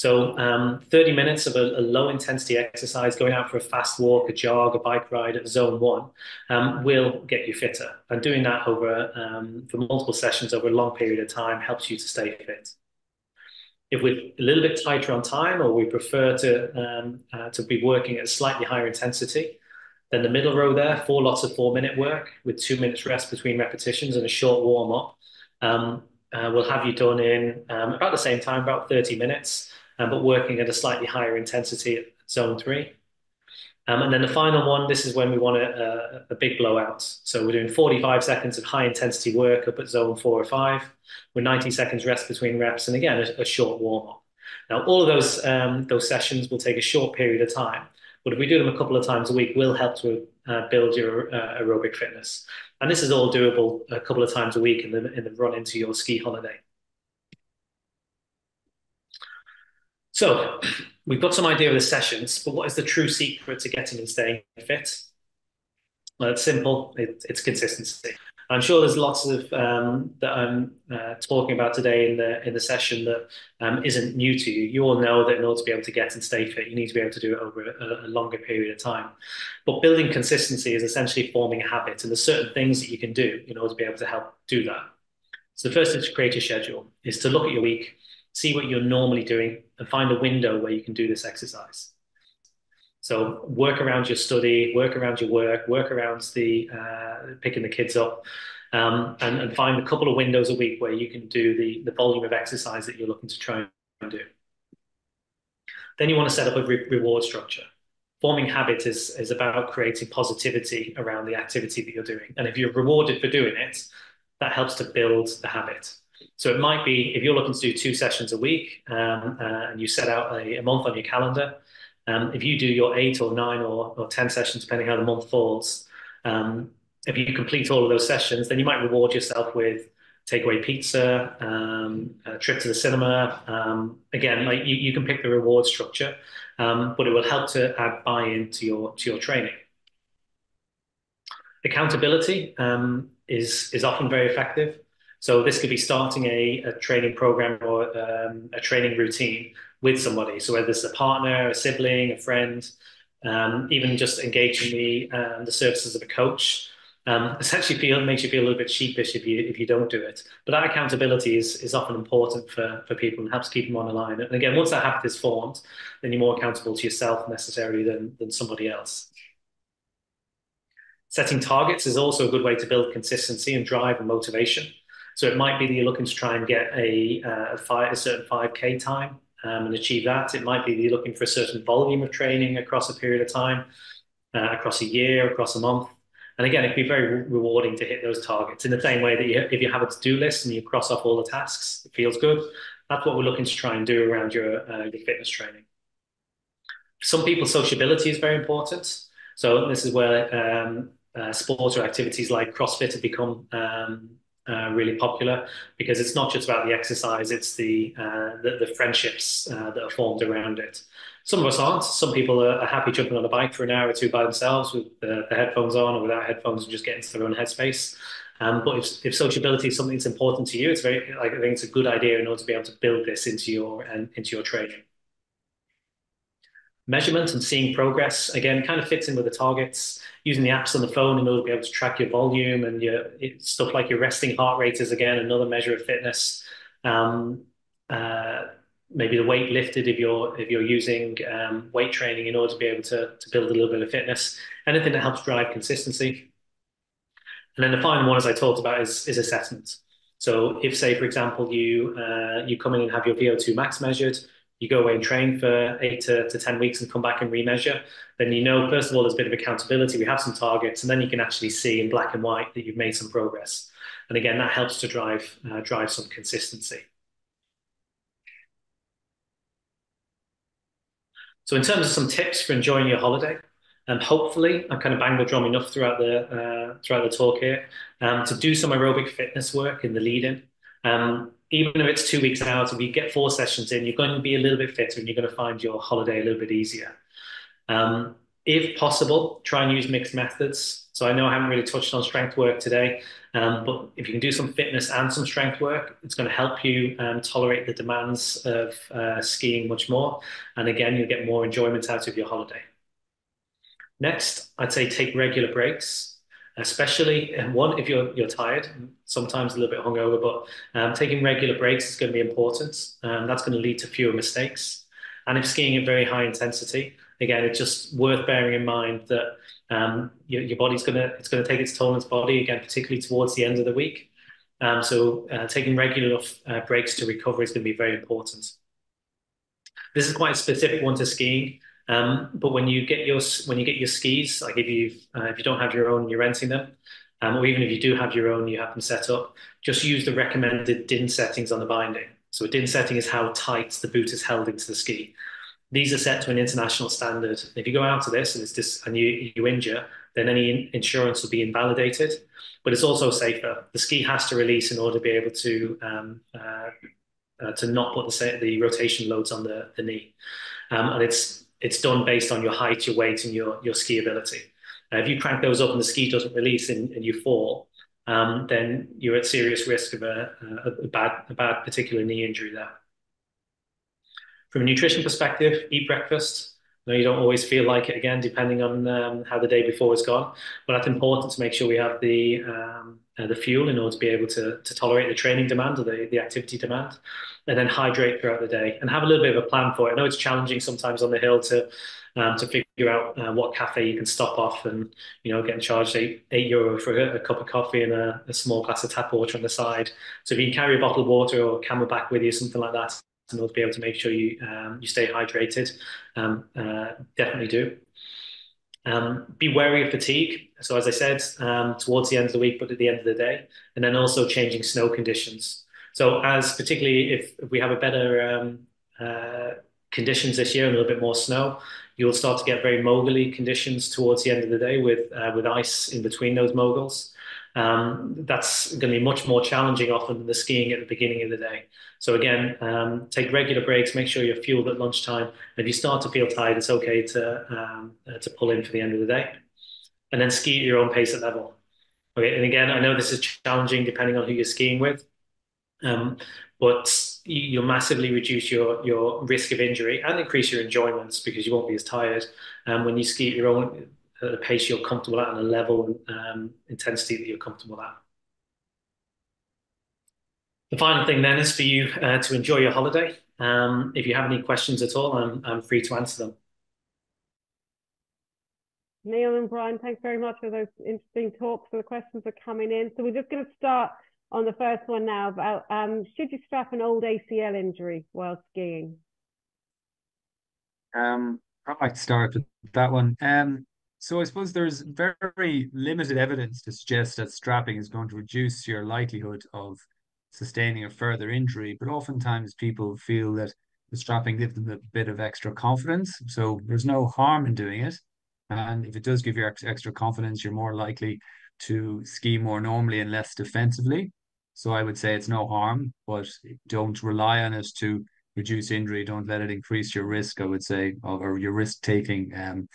So um, 30 minutes of a, a, low intensity exercise, going out for a fast walk, a jog, a bike ride at zone one, um, will get you fitter. And doing that over um, for multiple sessions over a long period of time helps you to stay fit. If we're a little bit tighter on time, or we prefer to um, uh, to be working at a slightly higher intensity, then the middle row there, four lots of four minute work with two minutes rest between repetitions and a short warm up, um, uh, will have you done in um, about the same time, about 30 minutes um, but working at a slightly higher intensity at zone three. Um, and then the final one, this is when we want a, a, a, big blowout. So we're doing 45 seconds of high intensity work up at zone four or five, with 90 seconds rest between reps, and again, a, a short warm up. Now, all of those, um, those sessions will take a short period of time, but if we do them a couple of times a week, will help to uh, build your uh, aerobic fitness. And this is all doable a couple of times a week in the, in the run into your ski holiday. So we've got some idea of the sessions, but what is the true secret to getting and staying fit? Well, it's simple. It, it's consistency. I'm sure there's lots of um, that I'm uh, talking about today in the in the session that um, not new to you. You all know that in order to be able to get and stay fit, you need to be able to do it over a, a, longer period of time. But building consistency is essentially forming a habit, and there's certain things that you can do in order to be able to help do that. So the first is to create a schedule. Is to look at your week see what you're normally doing and find a window where you can do this exercise. So work around your study, work around your work, work around the uh, picking the kids up, um, and, and, find a couple of windows a week where you can do the, the volume of exercise that you're looking to try and do. Then you want to set up a re reward structure. Forming habits is, is about creating positivity around the activity that you're doing. And if you're rewarded for doing it, that helps to build the habit. So it might be if you're looking to do two sessions a week um, uh, and you set out a, a, month on your calendar, um, if you do your eight or nine or, or 10 sessions, depending how the month falls, um, if you complete all of those sessions, then you might reward yourself with takeaway pizza, um, a trip to the cinema. Um, again, like you, you, can pick the reward structure, um, but it will help to add buy-in to your to your training. Accountability is is often very effective. So this could be starting a, a training program or um, a training routine with somebody. So whether it's a partner, a sibling, a friend, um, even just engaging the um, the services of a coach. Um, essentially, feel makes you feel a little bit sheepish if you if you don't do it. But that accountability is is often important for for people and helps keep them on the line. And again, once that habit is formed, then you're more accountable to yourself necessarily than than somebody else. Setting targets is also a good way to build consistency and drive and motivation. So it might be that you're looking to try and get a, uh, a, five, a certain 5K time um, and achieve that. It might be that you're looking for a certain volume of training across a period of time, uh, across a year, across a month. And again, it'd be very rewarding to hit those targets in the same way that you, if you have a to-do list and you cross off all the tasks, it feels good. That's what we're looking to try and do around your, uh, your fitness training. Some people, sociability is very important. So this is where um, uh, sports or activities like CrossFit have become um, uh, really popular because it's not just about the exercise; it's the uh, the, the, friendships uh, that are formed around it. Some of us aren't. Some people are, are, happy jumping on a bike for an hour or two by themselves with the, the headphones on or without headphones and just getting into their own headspace. Um, but if, if sociability is something that's important to you, it's very like, I think it's a good idea in order to be able to build this into your and into your training. Measurement and seeing progress again kind of fits in with the targets using the apps on the phone in order to be able to track your volume and your stuff like your resting heart rate is again another measure of fitness. Um, uh, maybe the weight lifted if you're if you're using um, weight training in order to be able to to build a little bit of fitness. Anything that helps drive consistency. And then the final one, as I talked about, is is assessment. So if, say, for example, you uh, you come in and have your VO2 max measured, you go away and train for eight to, to 10 weeks and come back and remeasure, then you know, first of all, there's a bit of accountability. We have some targets, and then you can actually see in black and white that you've made some progress. And again, that helps to drive, uh, drive some consistency. So in terms of some tips for enjoying your holiday, and um, hopefully I kind of banged the drum enough throughout the uh, throughout the talk here um, to do some aerobic fitness work in the lead-in. Um, even if it's two weeks out, if you get four sessions in, you're going to be a little bit fitter and you're going to find your holiday a little bit easier. Um, if possible, try and use mixed methods. So I know I haven't really touched on strength work today, um, but if you can do some fitness and some strength work, it's going to help you um, tolerate the demands of uh, skiing much more. And again, you'll get more enjoyment out of your holiday. Next, I'd say take regular breaks especially one if you're you're tired, sometimes a little bit hungover, but um, taking regular breaks is going to be important. Um, that's going to lead to fewer mistakes. And if skiing at very high intensity, again, it's just worth bearing in mind that um, your, your body's going to it's going to take its toll on its body again, particularly towards the end of the week. Um, so uh, taking regular uh, breaks to recover is going to be very important. This is quite a specific one to skiing. Um, but when you get your when you get your skis, like if you uh, if you don't have your own, you're renting them, um, or even if you do have your own, you have them set up. Just use the recommended DIN settings on the binding. So a DIN setting is how tight the boot is held into the ski. These are set to an international standard. If you go out of this and it's just and you you injure, then any insurance will be invalidated. But it's also safer. The ski has to release in order to be able to um, uh, uh, to not put the the rotation loads on the the knee, um, and it's it's done based on your height, your weight, and your your ski ability. Uh, if you crank those up and the ski doesn't release and, and you fall, um, then you're at serious risk of a, a, a, bad a bad particular knee injury there. From a nutrition perspective, eat breakfast. No, you don't always feel like it again, depending on um, how the day before has gone. But that's important to make sure we have the um, uh, the fuel in order to be able to, to tolerate the training demand or the, the activity demand, and then hydrate throughout the day and have a little bit of a plan for it. I know it's challenging sometimes on the hill to um, to figure out uh, what cafe you can stop off and you know getting charged eight, eight euro for a, a cup of coffee and a, a, small glass of tap water on the side. So if you can carry a bottle of water or CamelBak with you, something like that, in order to be able to make sure you um, you stay hydrated, um, uh, definitely do. Um, be wary of fatigue. So as I said, um, towards the end of the week, but at the end of the day, and then also changing snow conditions. So as particularly if, if we have a better um, uh, conditions this year and a little bit more snow, you'll start to get very mogully conditions towards the end of the day with uh, with ice in between those moguls. Um, that's going to be much more challenging often than the skiing at the beginning of the day. So again, um, take regular breaks, make sure you're fueled at lunchtime. If you start to feel tired, it's okay to, um, uh, to pull in for the end of the day. And then ski at your own pace at level. Okay, and again, I know this is challenging depending on who you're skiing with, um, but you'll massively reduce your your risk of injury and increase your enjoyments because you won't be as tired um, when you ski at your own at a pace you're comfortable at and a level um, intensity that you're comfortable at. The final thing then is for you uh, to enjoy your holiday. Um, if you have any questions at all, I'm, I'm free to answer them. Neil and Brian, thanks very much for those interesting talks. The questions are coming in. So we're just going to start on the first one now about um, should you strap an old ACL injury while skiing? Um, I might start with that one. Um, so I suppose there's very limited evidence to suggest that strapping is going to reduce your likelihood of sustaining a further injury, but oftentimes people feel that the strapping gives them a bit of extra confidence. So there's no harm in doing it. And if it does give you extra confidence, you're more likely to ski more normally and less defensively. So I would say it's no harm, but don't rely on it to reduce injury. Don't let it increase your risk, I would say, or your risk taking um,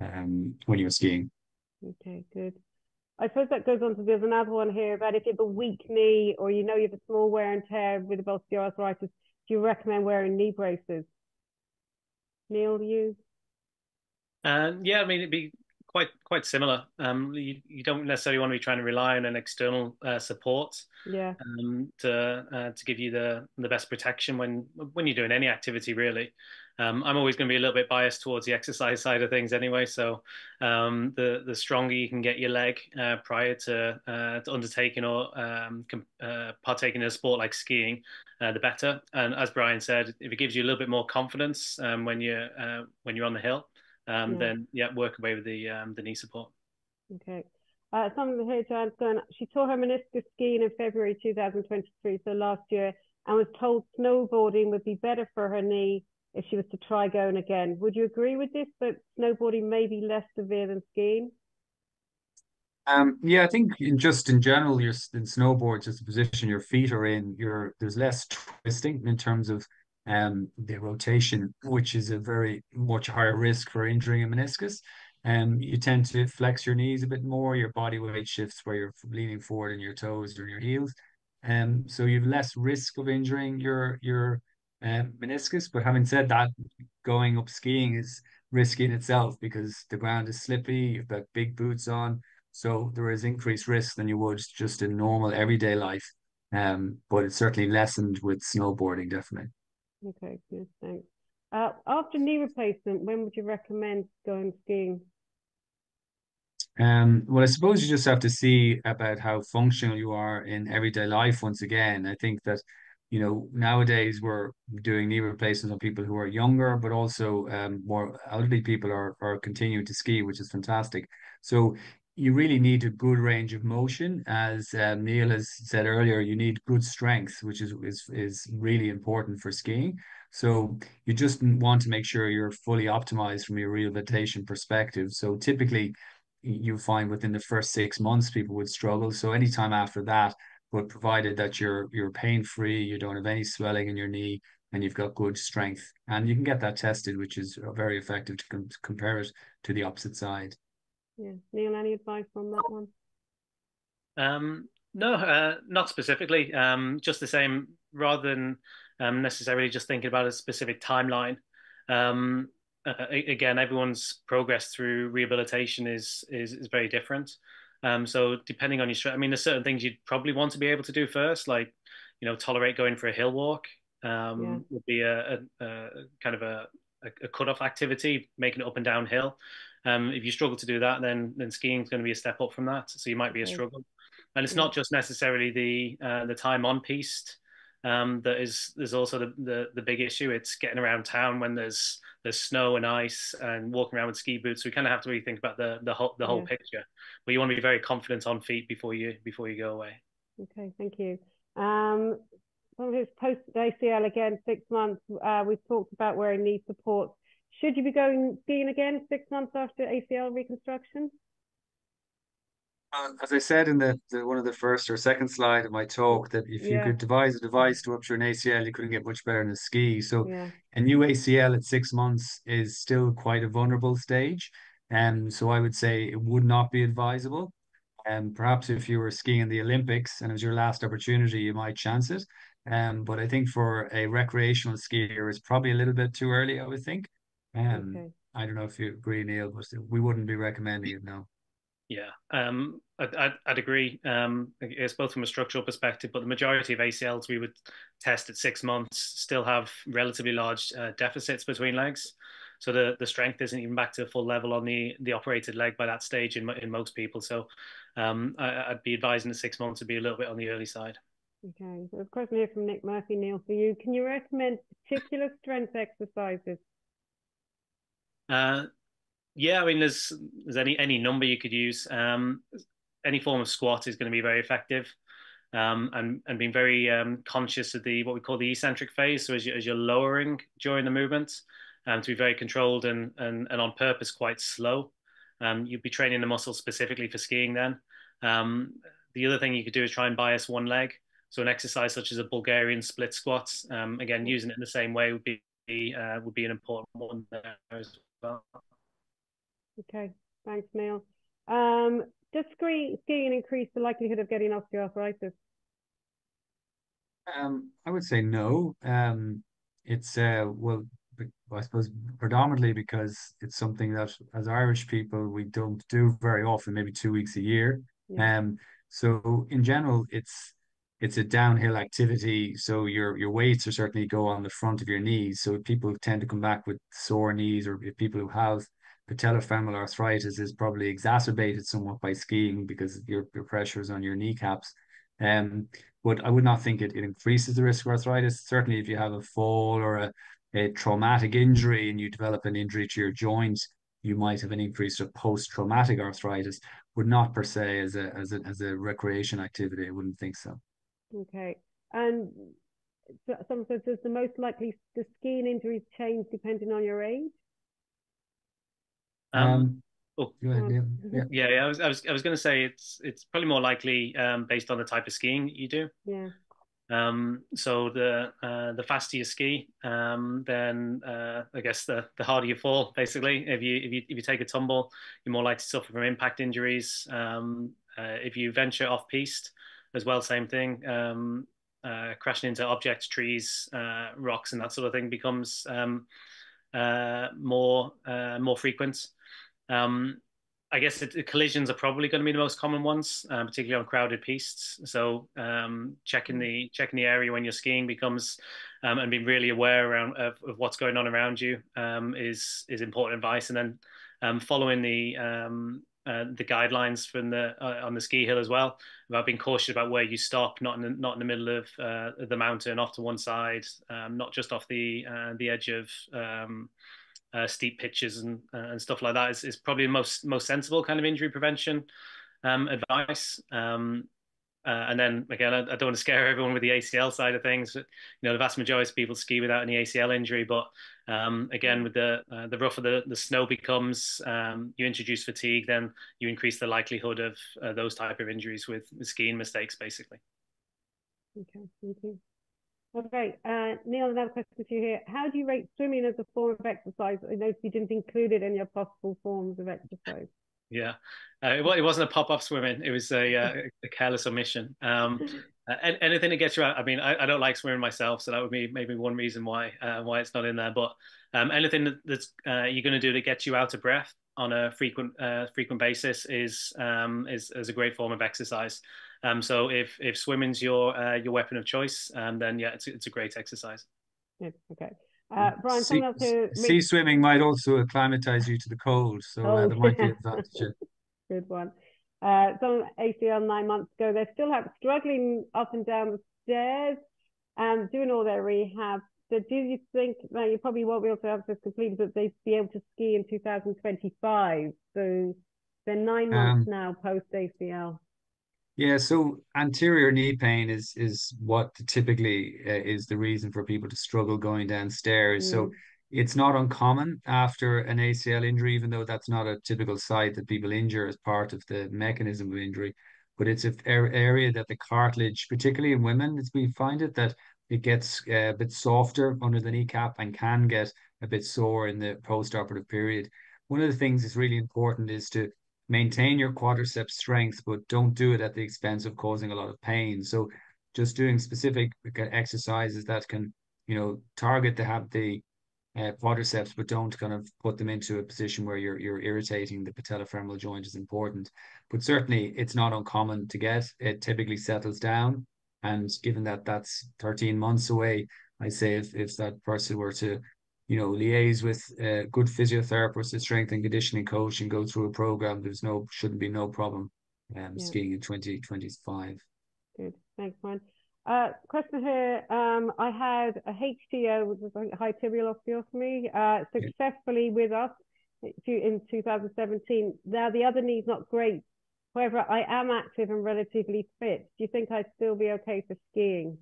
um, when you're skiing. Okay, good. I suppose that goes on to there's another one here about if you have a weak knee or you know you have a small wear and tear with a osteoarthritis, do you recommend wearing knee braces? Neil, you? Uh, yeah, I mean it'd be quite quite similar. Um, you, you don't necessarily want to be trying to rely on an external uh, support. Yeah. Um, to uh, to give you the the best protection when when you're doing any activity really. Um, I'm always going to be a little bit biased towards the exercise side of things anyway. So um, the the stronger you can get your leg uh, prior to, uh, to undertaking or um, uh, partaking in a sport like skiing, uh, the better. And as Brian said, if it gives you a little bit more confidence um, when you're uh, when you're on the hill, um, yeah. then yeah, work away with the um, the knee support. Okay. Uh, someone here, Joanne's going, she tore her meniscus skiing in February 2023, so last year, and was told snowboarding would be better for her knee if she was to try going again. Would you agree with this, that snowboarding may be less severe than skiing? Um, yeah, I think in just in general, you're in snowboard, just the position your feet are in, you're there's less twisting in terms of um the rotation, which is a very much higher risk for injuring a meniscus. Um, you tend to flex your knees a bit more, your body weight shifts where you're leaning forward in your toes or in your heels. Um, so you have less risk of injuring your your um, meniscus. But having said that, going up skiing is risky in itself because the ground is slippy, you've got big boots on. So there is increased risk than you would just in normal everyday life. Um, but it's certainly lessened with snowboarding, definitely. Okay, good, thanks. Uh, after knee replacement, when would you recommend going skiing? Um, well, I suppose you just have to see about how functional you are in everyday life once again. I think that you know, nowadays we're doing knee replacements on people who are younger, but also um, more elderly people are are continuing to ski, which is fantastic. So you really need a good range of motion, as um, Neil has said earlier. You need good strength, which is is is really important for skiing. So you just want to make sure you're fully optimized from your rehabilitation perspective. So typically, you find within the first six months people would struggle. So anytime after that but provided that you're you're pain free, you don't have any swelling in your knee, and you've got good strength, and you can get that tested, which is very effective to com- compare it to the opposite side. Yeah, Neil, any advice on that one? Um, no, uh, not specifically. Um, just the same, rather than um, necessarily just thinking about a specific timeline. Um, uh, again, everyone's progress through rehabilitation is is, is very different. Um, so depending on your strength, I mean, there's certain things you'd probably want to be able to do first, like you know, tolerate going for a hill walk. Um, yeah. would be a, a, a, kind of a, a cut-off activity, making it up and down hill. Um, if you struggle to do that, then then skiing is going to be a step up from that. So you might be a struggle. And it's not just necessarily the uh, the time on piste um, that is there's also the, the, the big issue. It's getting around town when there's there's snow and ice and walking around with ski boots. So we kind of have to really think about the the whole the whole yeah. picture. But you want to be very confident on feet before you before you go away. Okay, thank you. Um, post ACL again, six months. Uh, we've talked about wearing knee supports. Should you be going skiing again six months after ACL reconstruction? Uh, as I said in the, the, one of the first or second slide of my talk, that if yeah. you could devise a device to rupture an ACL, you couldn't get much better than a ski. So yeah. a new ACL at six months is still quite a vulnerable stage. And um, so I would say it would not be advisable. Um, perhaps if you were skiing in the Olympics and it was your last opportunity, you might chance it. Um, but I think for a recreational skier, it's probably a little bit too early, I would think. Um, okay. I don't know if you agree, Neil, but we wouldn't be recommending it now. Yeah, um, I'd, I'd, I'd, agree. Um, it's both from a structural perspective, but the majority of ACLs we would test at six months still have relatively large uh, deficits between legs. So the, the strength isn't even back to full level on the, the operated leg by that stage in, in most people. So um, I, would be advising the six months to be a little bit on the early side. Okay, so a question here from Nick Murphy, Neil, for you. Can you recommend particular strength exercises? Uh, yeah, I mean, there's there's any any number you could use. Um, any form of squat is going to be very effective, um, and and being very um, conscious of the what we call the eccentric phase. So as you as you're lowering during the movement, um, to be very controlled and and and on purpose quite slow. Um, you'd be training the muscle specifically for skiing then. Um, the other thing you could do is try and bias one leg. So an exercise such as a Bulgarian split squat, um, again using it in the same way would be uh, would be an important one there as well. Okay, thanks, Neil. Um, does skiing increase the likelihood of getting osteoarthritis? Um, I would say no. Um, it's uh, well, I suppose predominantly because it's something that as Irish people we don't do very often, maybe two weeks a year. Yeah. Um, so in general, it's it's a downhill activity. So your your weights are certainly go on the front of your knees. So people tend to come back with sore knees, or if people who have patellofemoral arthritis is probably exacerbated somewhat by skiing because your, your pressure is on your kneecaps. Um, but I would not think it, it increases the risk of arthritis. Certainly, if you have a fall or a, a traumatic injury and you develop an injury to your joints, you might have an increase of post-traumatic arthritis, but not per se as a as a as a recreation activity. I wouldn't think so. Okay, and some says does the most likely the skiing injuries change depending on your age? Um, um, oh, ahead, yeah. yeah. yeah, yeah. I was, I was, I was going to say it's, it's probably more likely um, based on the type of skiing you do. Yeah. Um, so the uh, the faster you ski, um, then uh, I guess the the harder you fall. Basically, if you if you if you take a tumble, you're more likely to suffer from impact injuries. Um, uh, if you venture off piste, as well, same thing. Um, uh, crashing into objects, trees, uh, rocks, and that sort of thing becomes um, uh, more more frequent. Um, I guess it, collisions are probably going to be the most common ones, uh, particularly on crowded pistes. So um, checking the checking the area when you're skiing becomes um, and being really aware around of, of what's going on around you um, is is important advice. And then um, following the um, uh, the guidelines from the uh, on the ski hill as well about being cautious about where you stop, not in the, not in the middle of uh, the mountain, off to one side, um, not just off the uh, the edge of uh, steep pitches and and stuff like that is, is probably the most most sensible kind of injury prevention um, advice. Um, uh, and then again, I, I, don't want to scare everyone with the ACL side of things. You know, the vast majority of people ski without any ACL injury, but um, again, with the uh, the rougher the, the snow becomes, um, you introduce fatigue, then you increase the likelihood of uh, those type of injuries with skiing mistakes, basically. Okay, thank you. Okay, uh, Neil, another question to you here. How do you rate swimming as a form of exercise? I noticed you didn't include it in your possible forms of exercise. Yeah, uh, it, it, wasn't a pop-up swimming. It was a, uh, a careless omission. Um, uh, anything that gets you out. I mean, I, I, don't like swimming myself, so that would be maybe one reason why uh, why it's not in there. But um, anything that, that's uh, you're going to do to get you out of breath on a frequent uh, frequent basis is, um, is is a great form of exercise. Um, so if if swimming's your uh, your weapon of choice, um, then yeah, it's it's a great exercise. Yeah, okay. Uh, Brian, sea, to sea swimming might also acclimatize you to the cold, so oh, uh, there might be advantage. Good one. Uh, some ACL nine months ago, they're still have struggling up and down the stairs and doing all their rehab. So do you think, well, you probably won't be able to have this completed, but they'd be able to ski in 2025. So they're nine months um, now post ACL. Yeah, so anterior knee pain is is what typically uh, is the reason for people to struggle going downstairs. Mm. So it's not uncommon after an ACL injury, even though that's not a typical site that people injure as part of the mechanism of injury. But it's an area that the cartilage, particularly in women, it's we find it that it gets uh, a bit softer under the kneecap and can get a bit sore in the post-operative period. One of the things that's really important is to maintain your quadriceps strength, but don't do it at the expense of causing a lot of pain. So just doing specific exercises that can, you know, target to have the uh, quadriceps, but don't kind of put them into a position where you're you're irritating the patellofemoral joint is important. But certainly, it's not uncommon to get. It typically settles down, and given that that's 13 months away, I say if if that person were to, you know, liaise with a good physiotherapist, a strength and conditioning coach, and go through a program, there's no shouldn't be no problem um, yeah. skiing in 2025. Good, thanks, Brian. Uh, question here. Um, I had a HTO, which was like high tibial osteotomy, uh, successfully with us in 2017. Now the other knee's not great. However, I am active and relatively fit. Do you think I'd still be okay for skiing?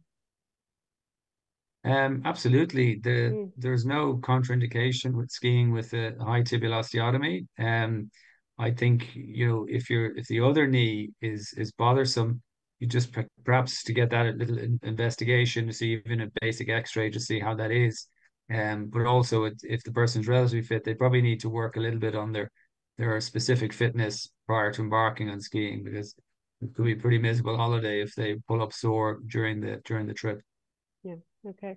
Um, absolutely. The mm. there's no contraindication with skiing with a high tibial osteotomy. Um, I think you know if you're if the other knee is is bothersome, you just perhaps to get that little investigation to see even a basic x-ray to see how that is um but also it, if the person's relatively fit they probably need to work a little bit on their their specific fitness prior to embarking on skiing because it could be a pretty miserable holiday if they pull up sore during the during the trip yeah okay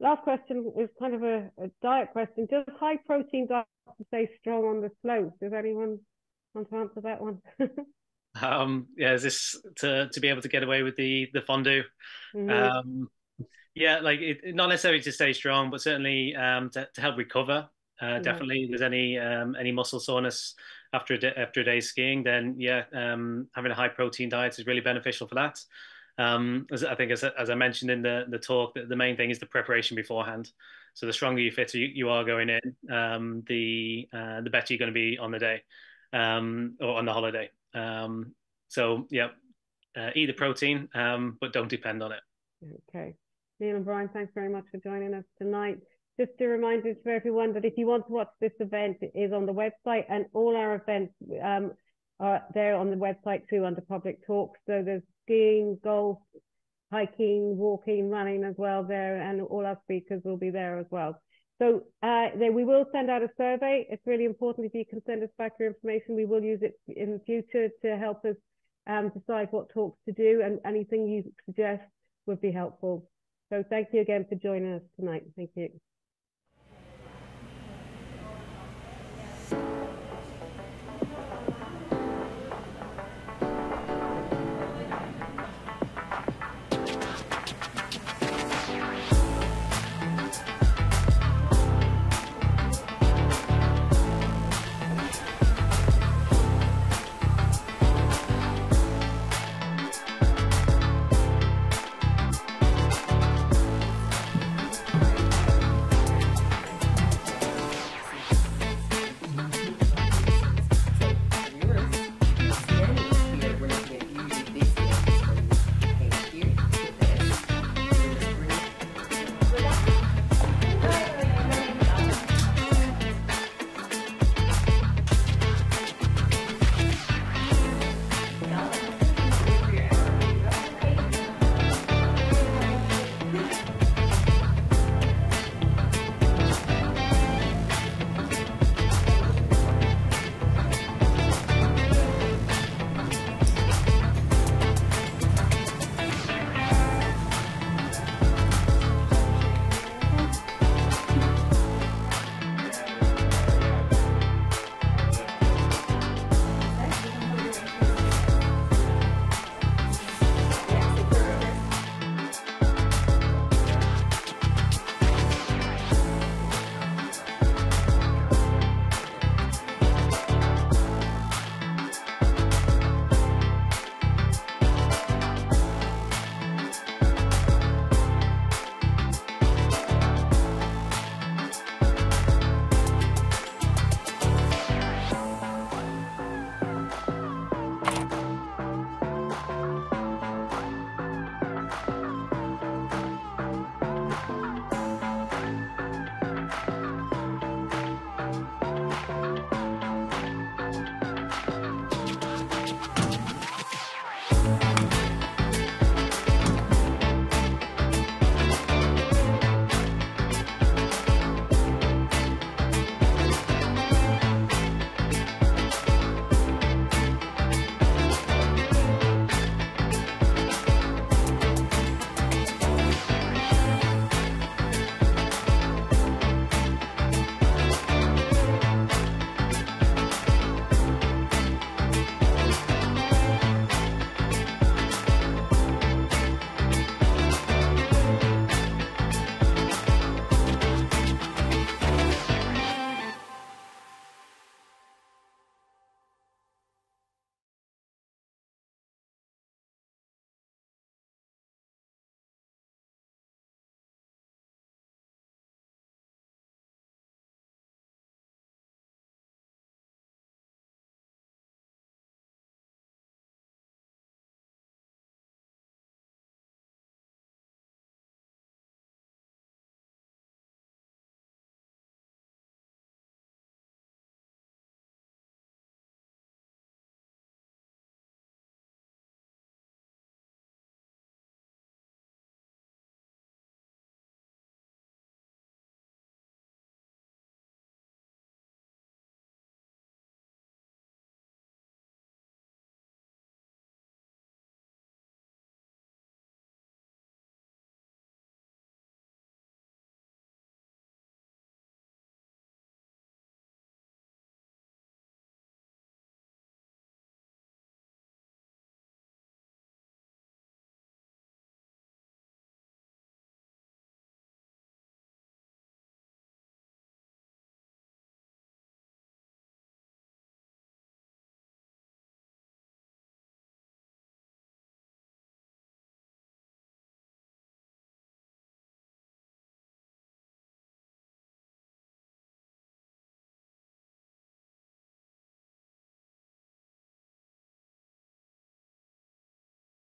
last question is kind of a, a diet question does high protein diet stay strong on the slopes does anyone want to answer that one Um, yeah, is this to to be able to get away with the the fondue? Mm-hmm. Um, yeah, like it, not necessarily to stay strong, but certainly um, to, to help recover. Uh, definitely, if there's any um, any muscle soreness after a day, after a day skiing, then yeah, um, having a high protein diet is really beneficial for that. Um, as I think, as, as I mentioned in the the talk, the, the main thing is the preparation beforehand. So the stronger you fit, you, you are going in, um, the uh, the better you're going to be on the day um, or on the holiday. Um, so yeah, uh, eat the protein, um, but don't depend on it. Okay. Neil and Brian, thanks very much for joining us tonight. Just a reminder to everyone that if you want to watch this event, it is on the website and all our events um, are there on the website too under public talks. So there's skiing, golf, hiking, walking, running as well there, and all our speakers will be there as well. So uh, then we will send out a survey. It's really important if you can send us back your information. We will use it in the future to help us um, decide what talks to do and anything you suggest would be helpful. So thank you again for joining us tonight. Thank you.